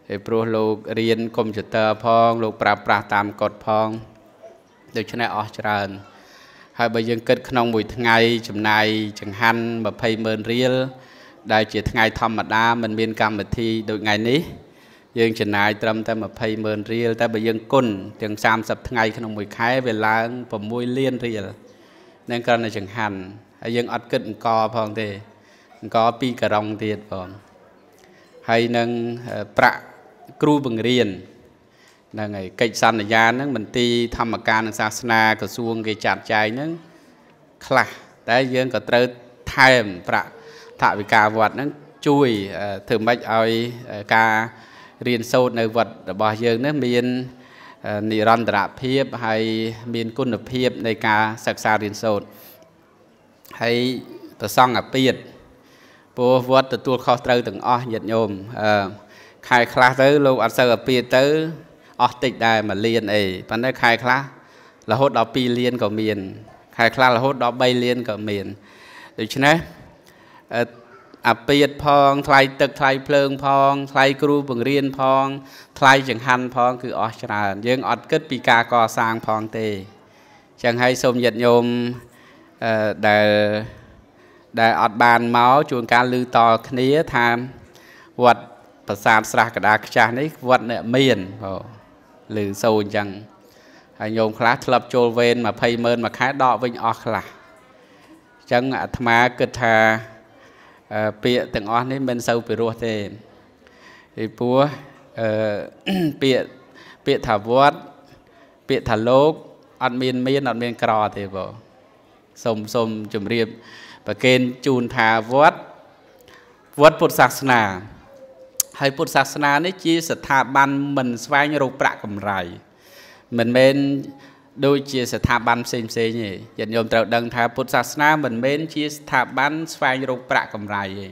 ហើយព្រោះលោករៀនកុំព្យូទ័រផង លោកប្រើប្រាស់តាមកុដផង ដូច្នេះអស់ច្រើន ហើយបើយើងគិតក្នុងមួយថ្ងៃចំណាយចង្ហាន់20ម៉ឺនរៀលដែលជាថ្ងៃធម្មតាមិនមានកម្មវិធីដូចថ្ងៃនេះ យើងចំណាយត្រឹមតែ20ម៉ឺនរៀលតែបើយើងគុណទាំង30ថ្ងៃក្នុងមួយខែវាឡើង6លានរៀលនឹងគ្រាន់តែចង្ហាន់ហើយយើងអត់គិតអង្គផងទេអង្គពីរការ៉ុងទៀតបងហើយនឹងប្រាក់គ្រូបង្រៀន ហ្នឹងហើយកិច្ចសន្យាហ្នឹងមន្ទីរធម្មការនិងសាសនាក្រសួងគេចាត់ចែងហ្នឹងខ្លះតែយើងក៏ត្រូវថែមប្រាក់ថវិកាវត្តហ្នឹងជួយធ្វើម៉េចឲ្យការរៀនសូត្រនៅវត្តរបស់យើងនេះមាននិរន្តរភាពហើយមានគុណភាពនៃការសិក្សារៀនសូត្រហើយប្រសង់អាពាតព្រោះវត្តទទួលខុសត្រូវទាំងអស់ញាតិញោមអឺខែខ្លះទៅលោកអត់សូវអាពាតទៅ អស់តិចដែរមួយលានអីប៉ុន្តែខែខ្លះរហូតដល់2លានក៏មាន ខែខ្លះរហូតដល់3លានក៏មានដូច្នេះអាពាតផងថ្លៃទឹកថ្លៃភ្លើងផងថ្លៃគ្រូបង្រៀនផង ថ្លៃចង្ហាន់ផងគឺអស់ច្រើន យើងអត់គិតពីការកសាងផងទេចឹងហើយសូមញាតិញោមអឺដែលដែលអត់បានមកជួនកាលឮតគ្នាថាវត្តប្រាសាទស្រះកដាខ្ចាស់នេះវត្តអ្នកមានប ងឮសូរអញ្ចឹងហើយញោមខ្លះធ្លាប់ចូលវេន20ម៉ឺនមួយខែដកវិញអស់ខ្លះអញ្ចឹងអាត្មាគិតថាពាក្យទាំងអស់នេះមិនសូវពិរោះទេពីព្រោះអឺពាក្យពាក្យថាវត្តពាក្យថាលោកអត់មានមានអត់មានក្រទេបងសូមសូមជម្រាបប្រកេនជូនថាវត្តវត្តពុទ្ធសាសនា ហើយពុទ្ធសាសនានេះជាស្ថាប័នមិនស្វែងរកប្រាក់កម្រៃមិនមែនដូចជាស្ថាប័នផ្សេងផ្សេងទេញាតិញោមត្រូវដឹងថាពុទ្ធសាសនាមិនមែនជាស្ថាប័នស្វែងរកប្រាក់កម្រៃទេ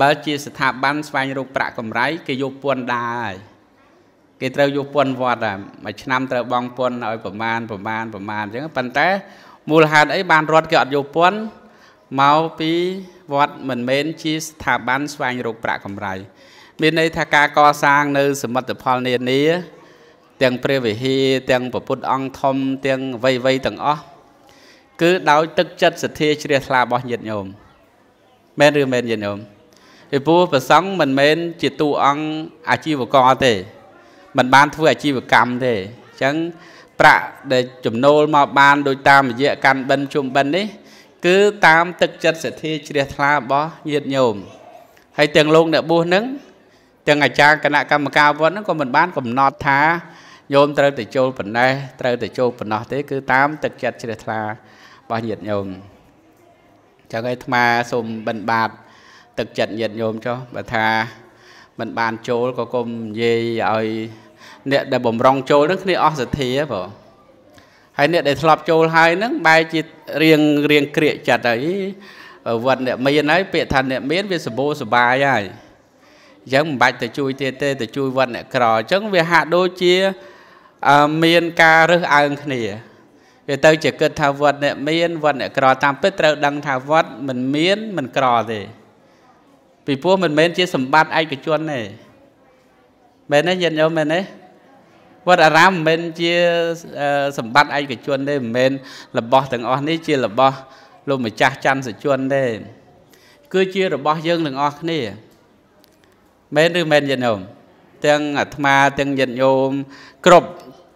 បើជាស្ថាប័នស្វែងរកប្រាក់កម្រៃគេយកពន្ធដែរគេត្រូវយកពន្ធវត្តដែរមួយឆ្នាំត្រូវបង់ពន្ធឲ្យប្រមាណប្រមាណប្រមាណអញ្ចឹងប៉ុន្តែមូលហេតុអីបានរត់គេអត់យកពន្ធមកពីវត្តមិនមែនជាស្ថាប័នស្វែងរកប្រាក់កម្រៃ មានន័យថាការកសាងនៅសមិទ្ធផលនានា ទាំងព្រះវិហារទាំងពពុទ្ធអង្គធំទាំងវ័យវ័យទាំងអស់គឺដោយទឹកចិត្តសទ្ធាជ្រះថ្លារបស់ញាតិញោមមែនឬមែនញាតិញោមពីព្រោះប្រសង់មិនមែនជាតួអង្គអាជីវករទេមិនបានធ្វើអាជីវកម្មទេអញ្ចឹងប្រាក់ដែលចំណូលមកបានដោយតាមរយៈកាន់បិណ្ឌជុំបិណ្ឌនេះគឺតាមទឹកចិត្តសទ្ធាជ្រះថ្លារបស់ញាតិញោមហើយទាំងលោកអ្នកបួសនឹង ទាំងអាចារ្យគណៈកម្មការវត្តហ្នឹងក៏មិនបានកំណត់ថាញោមត្រូវទៅចូលប៉ុណ្ណេះត្រូវទៅចូលប៉ុណ្ណោះទេគឺតាមទឹកចិត្តជ្រះថ្លារបស់ញាតិញោមចឹងឯអាត្មាសូមបិណ្ឌបាតទឹកចិត្តញាតិញោមចុះបើថាមិនបានចូលក៏គុំនិយាយឲ្យអ្នកដែលបំរុងចូលនឹងគ្នាអស់សទ្ធាបងហើយអ្នកដែលធ្លាប់ចូលហើយនឹងបែរជារៀងរៀងក្រៀកចិត្តហើយវត្តអ្នកមានហើយពាក្យថាអ្នកមានវាសម្បូរសបាយហើយ អញ្ចឹងមិនបាច់ទៅជួយទៀតទេទៅជួយវត្តអ្នកក្រអញ្ចឹងវាហាក់ដូចជាមានការរើសអើងគ្នាវាទៅជាគិតថាវត្តអ្នកមានវត្តអ្នកក្រតាមពិតត្រូវដឹងថាវត្តមិនមានមិនក្រទេពីព្រោះមិនមែនជាសម្បត្តិឯកជនទេមែនទេញាតិញោមមែនទេវត្តអារាមមិនមែនជាសម្បត្តិឯកជនទេមិនមែនរបស់ទាំងអស់នេះជារបស់លោកម្ចាស់ច័ន្ទសជនទេគឺជារបស់យើងទាំងអស់គ្នា មែនឬមែនញាតិញោមទាំងអាត្មាទាំងញាតិញោមគ្រប់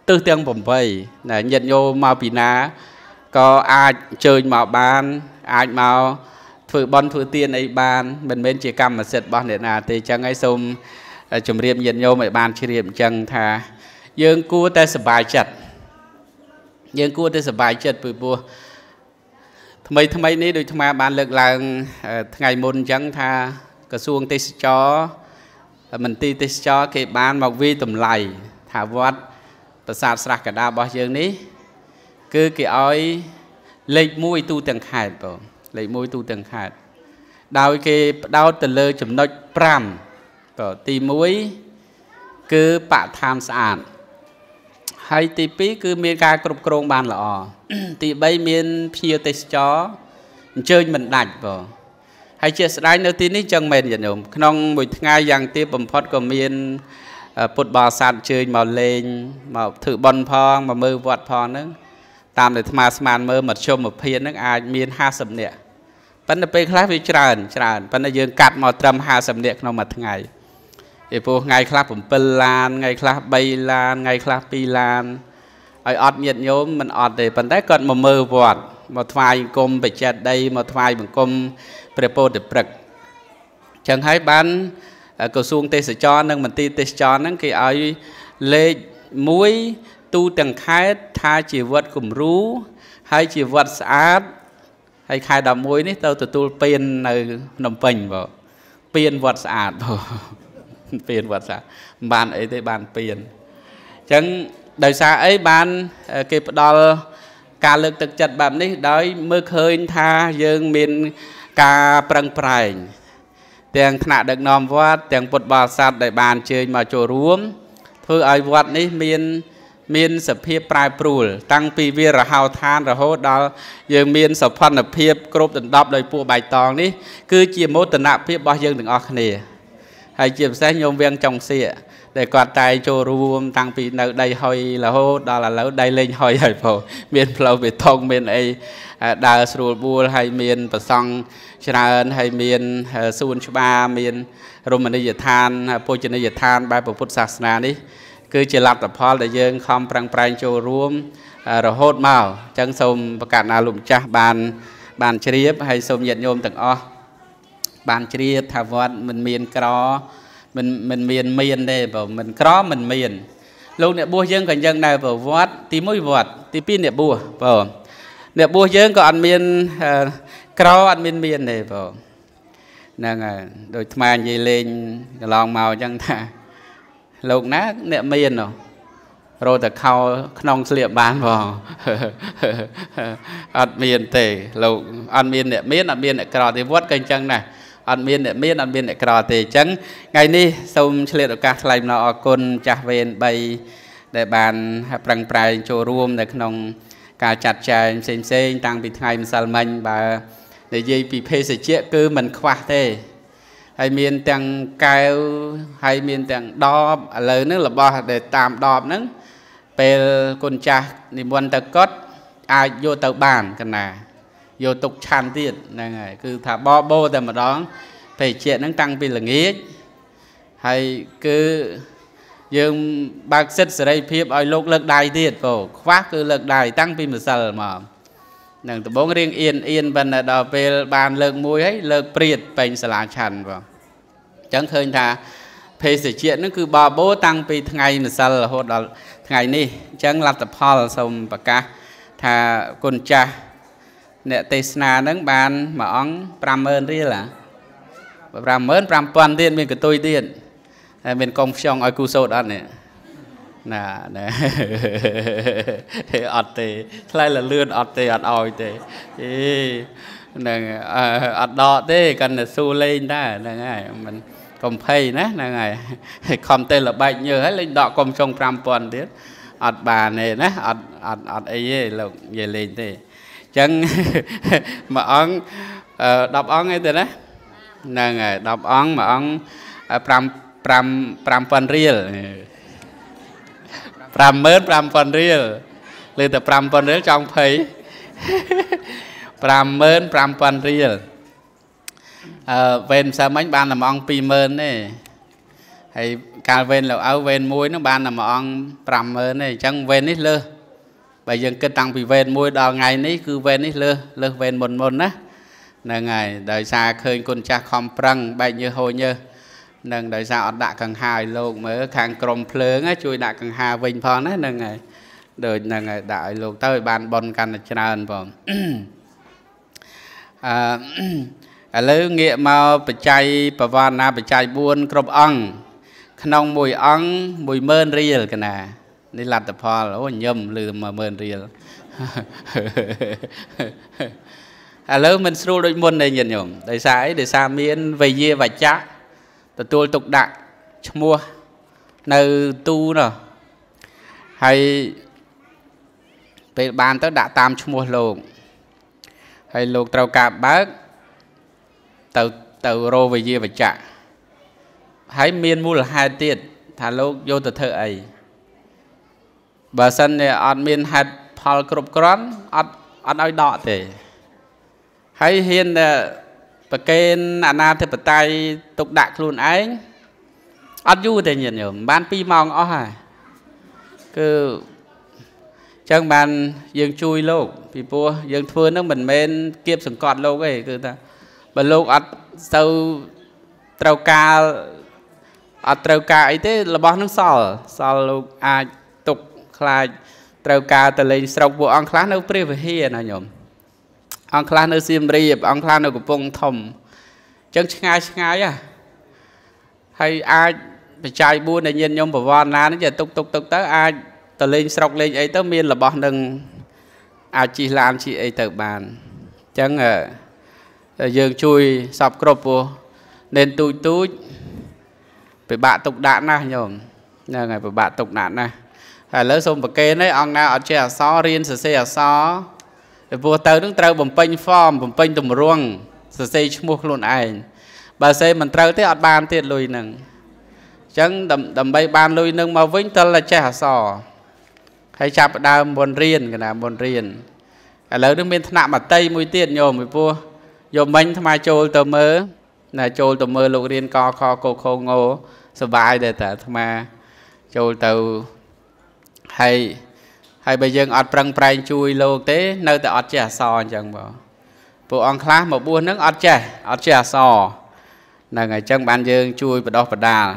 ទិសទាំង8ណាញាតិញោមមកពីណាក៏អាចអញ្ជើញមកបាន អាចមកធ្វើបន់ធ្វើទានអីបាន មិនមែនជាកម្មសិទ្ធិរបស់អ្នកណាទេអញ្ចឹងហើយសូមជម្រាបញាតិញោមឲ្យបានជ្រាបអញ្ចឹងថា យើងគួរតែសប្បាយចិត្តយើងគួរតែសប្បាយចិត្តពីព្រោះថ្មីថ្មីនេះដូចអាត្មាបានលើកឡើង ថ្ងៃមុនអញ្ចឹងថាក្រសួងទេសចរ មន្ទីរទេសចរគេបានមកវិតម្លៃថាវត្តប្រាសាទស្រះកដារបស់យើងនេះ គឺគេឲ្យលេខ1ទូទាំងខេត្តបងលេខ1ទូទាំងខេត្តដោយគេផ្ដោតទៅលើចំណុច5បងទី1គឺបឋានស្អាតហហើយទី2គឺមានការគ្រប់គ្រងបានល្អទី3មានភ្ញៀវទេសចរអញ្ជើញមិនដាច់បង ហើយជាស្ដែងនៅទីនេះចឹងមែនញាតិញោមក្នុងមួយថ្ងៃយ៉ាងទាបបំផុតក៏មានពុទ្ធបរិស័ទជើញមកលេងមកធ្វើបន់ផងមកមើលវត្តផងហ្នឹងតាមដែលអាត្មាស្មានមើលមធ្យមភាពហ្នឹងអាចមាន50នាក់ប៉ុន្តែពេលខ្លះវាច្រើនច្រើនប៉ុន្តែយើងកាត់មកត្រឹម50នាក់ក្នុងមួយថ្ងៃពីព្រោះថ្ងៃខ្លះ7ឡានថ្ងៃខ្លះ3ឡានថ្ងៃខ្លះ2ឡាន ឲ្យអត់ញាតញោមមិនអត់ទេប៉ុន្តែគាត់មកមើលវត្តមកថ្វាយបង្គំបច្ចេតដីមកថ្វាយបង្គំព្រះពោធិព្រឹកចឹងហើយបានក្រសួងទេសចរនិងមន្ទីរទេសចរហ្នឹងគេឲ្យលេខ1ទូទាំងខេត្តថាជាវត្តគំរូហើយជាវត្តស្អាតហើយខែ11នេះទៅទទួលពៀននៅភ្នំពេញបងពៀនវត្តស្អាតបងពៀនវត្តស្អាតមិនបានអីទេបានពៀនអញ្ចឹង ដោយសារអីបានគេផ្ដល់ការលើកទឹកចិត្តបែបនេះដោយមើលឃើញថាយើងមានការប្រឹងប្រែងទាំងថ្នាក់ដឹកនាំវត្តទាំងពុទ្ធបរិស័ទដែលបានជើញមកចូលរួមធ្វើឲ្យវត្តនេះមានមានសភាពប្រែប្រួល តាំងពីវារហោឋានរហូតដល់យើងមានសភនភាពគ្រប់ដណ្ដប់ដោយពួកបៃតងនេះគឺជាមោទនភាពរបស់យើងទាំងអស់គ្នាហើយជាពិសេសញោមវៀងចុងសៀក ដែលគាត់តែចូលរួមតាំងពីនៅដីហុយរហូតដល់ឥឡូវដីលេងហុយហើយពោមានផ្លូវបេតុងមានអីដើរស្រួលបួលហើយមានប្រសង់ច្រើនហើយមានសួនច្បារមានរមណីយដ្ឋានពុជនីយដ្ឋានបែបពុទ្ធសាសនានេះគឺជាលទ្ធផលដែលយើងខំប្រឹងប្រែងចូលរួមរហូតមកអញ្ចឹងសូមប្រកាសណាលោកម្ចាស់បានបានជ្រាបហើយសូមញាតិញោមទាំងអស់បានជ្រាបថាវត្តមិនមានក្រ មិនមិនមានមានទេបើមិនក្រមិនមានលោកអ្នកបួសយើងក៏យ៉ាងដែរបើវត្តទី1វត្តទី2អ្នកបួសបើអ្នកបួសយើងក៏អត់មានក្រអត់មានមានទេបើហ្នឹងហើយដូចថ្មនិយាយលេងកន្លងមកអញ្ចឹងថាលោកណាអ្នកមាននោះរោតែខោក្នុងស្លៀកបានបងអត់មានទេលោកអត់មានអ្នកមានអត់មានអ្នកក្រទេវត្តក៏អញ្ចឹងដែរ អត់មានអ្នកមានអត់មានអ្នកក្រទេអញ្ចឹងថ្ងៃនេះសូមឆ្លៀតឱកាសថ្លែងអំណរអគុណចាស់វេន3ដែលបានប្រឹងប្រែងចូលរួម នៅក្នុង ការចាត់ចែងផ្សេងផ្សេងតាំងពីថ្ងៃម្សិលមិញបើនិយាយពីភេសជ្ជៈគឺមិនខ្វះទេហើយមានទាំងកែវហើយមានទាំងដបឥឡូវហ្នឹងរបស់ដែលតាមដបហ្នឹងពេលគុណចាស់និមន្តទៅកត់អាចយកទៅបានកណា យកទុកឆាន់ទៀតហ្នឹងហើយគឺថាបបោតែម្ដងភេសជ្ជៈហ្នឹងតាំងពីល្ងាចហើយគឺយើងបើកសិទ្ធសេរីភាពឲ្យលោកលើកដៃទៀតបងខ្វះគឺលើកដៃតាំងពីម្សិលមកនឹងដំបងរៀងអៀនអៀនប៉ុន្តែដល់ពេលបានលើកមួយហើយលើកព្រាតពេញសាលាឆាន់បងអញ្ចឹងឃើញថាភេសជ្ជៈនឹងគឺបបោតាំងពីថ្ងៃម្សិលរហូតដល់ថ្ងៃនេះអញ្ចឹងលទ្ធផលសូមប្រកាសថាគុណចាស់ អ្នកទេសនានឹងបានមួយអង្គ50000រៀលហ៎55000ទៀតមានកតុយទៀតហើយមានកុំខ្យងឲ្យគូសោតអត់នេះណាណាអត់ទេថ្លៃលលឿនអត់ទេអត់ឲ្យទេអេហ្នឹងអត់ដកទេកាន់តែស៊ូលេងដែរហ្នឹងហើយមិនកុំភ័យណាហ្នឹងហើយខំទៅល្បែកញើហើយលេងដកកុំចុង5000ទៀតអត់បានទេណាអត់អត់អត់អីទេលោកនិយាយលេងទេអញ្ចឹងមួយអង្គ10អង្គឯទៅណាហ្នឹងហើយ10អង្គមួយអង្គ5 5 5000រៀល55000រៀលលើតែ5000រៀលចង់ភ័យ55000រៀលអឺវេនផ្សើមិញបានតែមួយអង្គ20000ទេហើយកាលវេនលោកឪវេនមួយនោះបានតែមួយអង្គ50000ទេអញ្ចឹងវេននេះលើស បើយើងគិតតាំងពីវេនមួយដល់ថ្ងៃនេះគឺវេននេះលើសលើសវេនមុនមុនណាហ្នឹងហើយដោយសារឃើញគុណចាស់ខំប្រឹងបែកញើសហូរញើសនឹងដោយសារអត់ដាក់កង្ហាឲ្យលោកមើលខាងក្រមភ្លើងជួយដាក់កង្ហាវិញផងណាហ្នឹងហើយដូចហ្នឹងហើយដាក់ឲ្យលោកទៅឲ្យបានបនកាន់តែច្រើនផងអឺឥឡូវងាកមកបច្ច័យបវណ្ណាបច្ច័យ4គ្រប់អង្គក្នុងមួយអង្គ10000រៀលកណា នេះលទ្ធផលអូញឹមលឺ10000រៀលឥឡូវមិនស្រួលដូចមុនទេញាតិញោមដោយសារអីដោយសារមានវយាវចៈទទួលទុកដាក់ឈ្មោះនៅទូនោះហហើយពេលបានទៅដាក់តាមឈ្មោះលោកហើយលោកត្រូវការបើកទៅទៅរោវិយាវចៈហើយមានមូលហេតុទៀតថាលោកយកទៅធ្វើអី បើសិនជាអត់មានហេតុផលគ្រប់គ្រាន់អត់អត់ឲ្យដកទេហើយហ៊ានតែប្រកេនអាណាធិបតេយ្យទុកដាក់ខ្លួនឯងអត់យូរទេញាតិញោមបាន2ម៉ោងអស់ហើយគឺចឹងបានយើងជួយលោកពីព្រោះយើងធ្វើនឹងមិនមែនគៀបសង្កត់លោកទេគឺថាបើលោកអត់ទៅត្រូវការអត់ត្រូវការអីទេរបស់នឹងសល់សល់លោកអាចទុក ខ្លាចត្រូវការទៅលេងស្រុកពួកអង្គខ្លះនៅព្រះវិហារណាញោមអង្គខ្លះនៅសៀមរាបអង្គខ្លះនៅកំពង់ធំអញ្ចឹងឆ្ងាយឆ្ងាយហ่ะហើយអាចបច្ច័យ4ដែលញាតិញោមប្រវត្តិណានេះទុកទុកទុកទៅអាចទៅលេងស្រុកលេងអីទៅមានរបស់នឹងអាចជិះឡានជិះអីទៅបានអញ្ចឹងយើងជួយសពគ្រប់ពោះនេនទូចទូចពិបាកទុកដាក់ណាស់ញោមហ្នឹងហើយពិបាកទុកដាក់ណាស់ហើយ ឥឡូវសូមប្រកេនឲ្យអង្គណាអត់ចេះអក្សររៀនសរសេរអក្សរពីព្រោះទៅនឹងត្រូវបំពេញ form បំពេញទម្រង់សរសេរឈ្មោះខ្លួនឯងបើសេមិនត្រូវទេអត់បានទៀតលុយនឹងអញ្ចឹងដើម្បីបានលុយនឹងមកវិញតើចេះអក្សរហើយចាប់ដើមមុនរៀនកណាមុនរៀនឥឡូវនេះមានថ្នាក់មតីមួយទៀតញោមពីព្រោះយកមិញថ្មចូលទៅមើលណាចូលទៅមើលលោករៀនកខកខងោសបាយដែរតាអាត្មាចូលទៅ ហើយហើយបើយើងអត់ប្រឹងប្រែងជួយលោកទេ នៅតែអត់ចេះអសអញ្ចឹងបងពួកអង្គខ្លះមកបួសនឹងអត់ចេះអត់ចេះអសហ្នឹងហើយអញ្ចឹងបានយើងជួយបដោះបដាល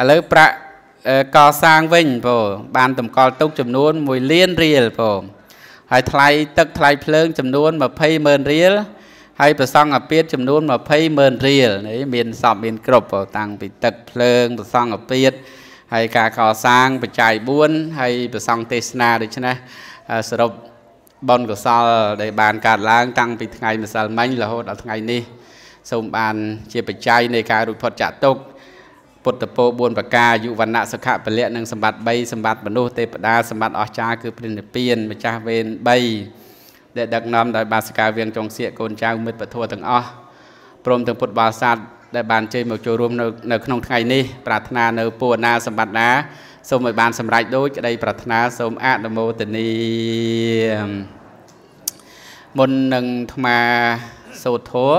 ឥឡូវប្រាក់កសាងវិញបងបានតម្កល់ទុកចំនួន1លានរៀលបងហើយថ្លៃទឹកថ្លៃភ្លើងចំនួន20ម៉ឺនរៀលហើយប្រសង់អាពាតចំនួន20ម៉ឺនរៀលនេះមានសពមានគ្រប់តាំងពីទឹកភ្លើងប្រសង់អាពាត ហើយការកសាងបច្ច័យ4ហើយប្រសង់ទេសនាដូច្នេះសរុបបុណ្យកុសលដែលបានកើតឡើងតាំងពីថ្ងៃម្សិលមិញរហូតដល់ថ្ងៃនេះសូមបានជាបច្ច័យនៃការរួចផុតចាក់ទុក្ខពុទ្ធពោ4ប្រការយុវណ្ណៈសុខៈពលៈនិងសម្បត្តិ3សម្បត្តិមនុស្សទេពតាសម្បត្តិអស្ចារ្យគឺព្រះនិព្វានម្ចាស់វេន3ដែលដឹកនាំដោយបាសកាវៀងចុងសៀកកូនចៅមិត្តពធទាំងអស់ព្រមទាំងពុទ្ធបរិស័ទ ដែលបានជ័យមកចូលរួមនៅនៅក្នុងថ្ងៃនេះប្រាថ្នានៅពូណាសម្បត្តិណាសូមឲ្យបានសម្រេចដូចក្តីប្រាថ្នាសូមអនុមោទនីមុននឹងថ្មាសូត្រធัว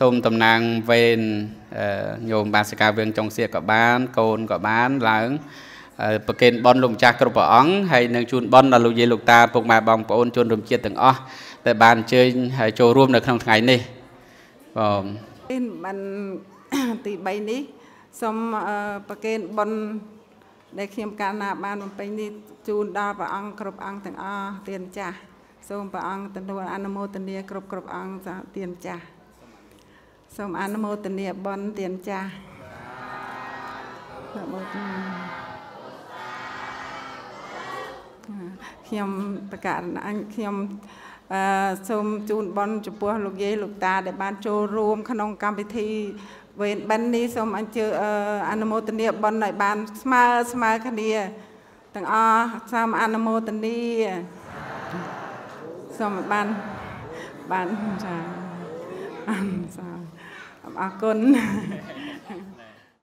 សូមតំណាងវេនញោមបាសិកាវៀងចុងសៀកក៏បាន កូនក៏បានឡើងប្រគេនបនលោកម្ចាស់គ្រប់ព្រះអង្គហើយនឹងជូនបនដល់លោកយាយលោកតាពុកម៉ែបងប្អូនជនរួមជាតិទាំងអស់ដែលបានអញ្ជើញហើយចូលរួមនៅក្នុងថ្ងៃនេះបង បានទី3នេះសូមប្រគេនបនដែលខ្ញុំកាលណាបានបំពេញនេះជូនដល់ព្រះអង្គគ្រប់អង្គទាំងអស់ទានចាស់សូមព្រះអង្គទទួលអនុមោទនាគ្រប់គ្រប់អង្គទានចាស់សូមអនុមោទនាបនទានចាស់នមោទនាខ្ញុំប្រកាសអញខ្ញុំ អឺសូមជូនបនចំពោះលោកយាយលោកតា ដែលបានចូលរួម ក្នុងកម្មវិធីវេនបិណ្ឌនេះសូមអញ្ជើញអនុមោទនាបនឲ្យបានស្មើស្មើគ្នាទាំងអស់សូមអនុមោទនាសូមបានបានចាអរគុណ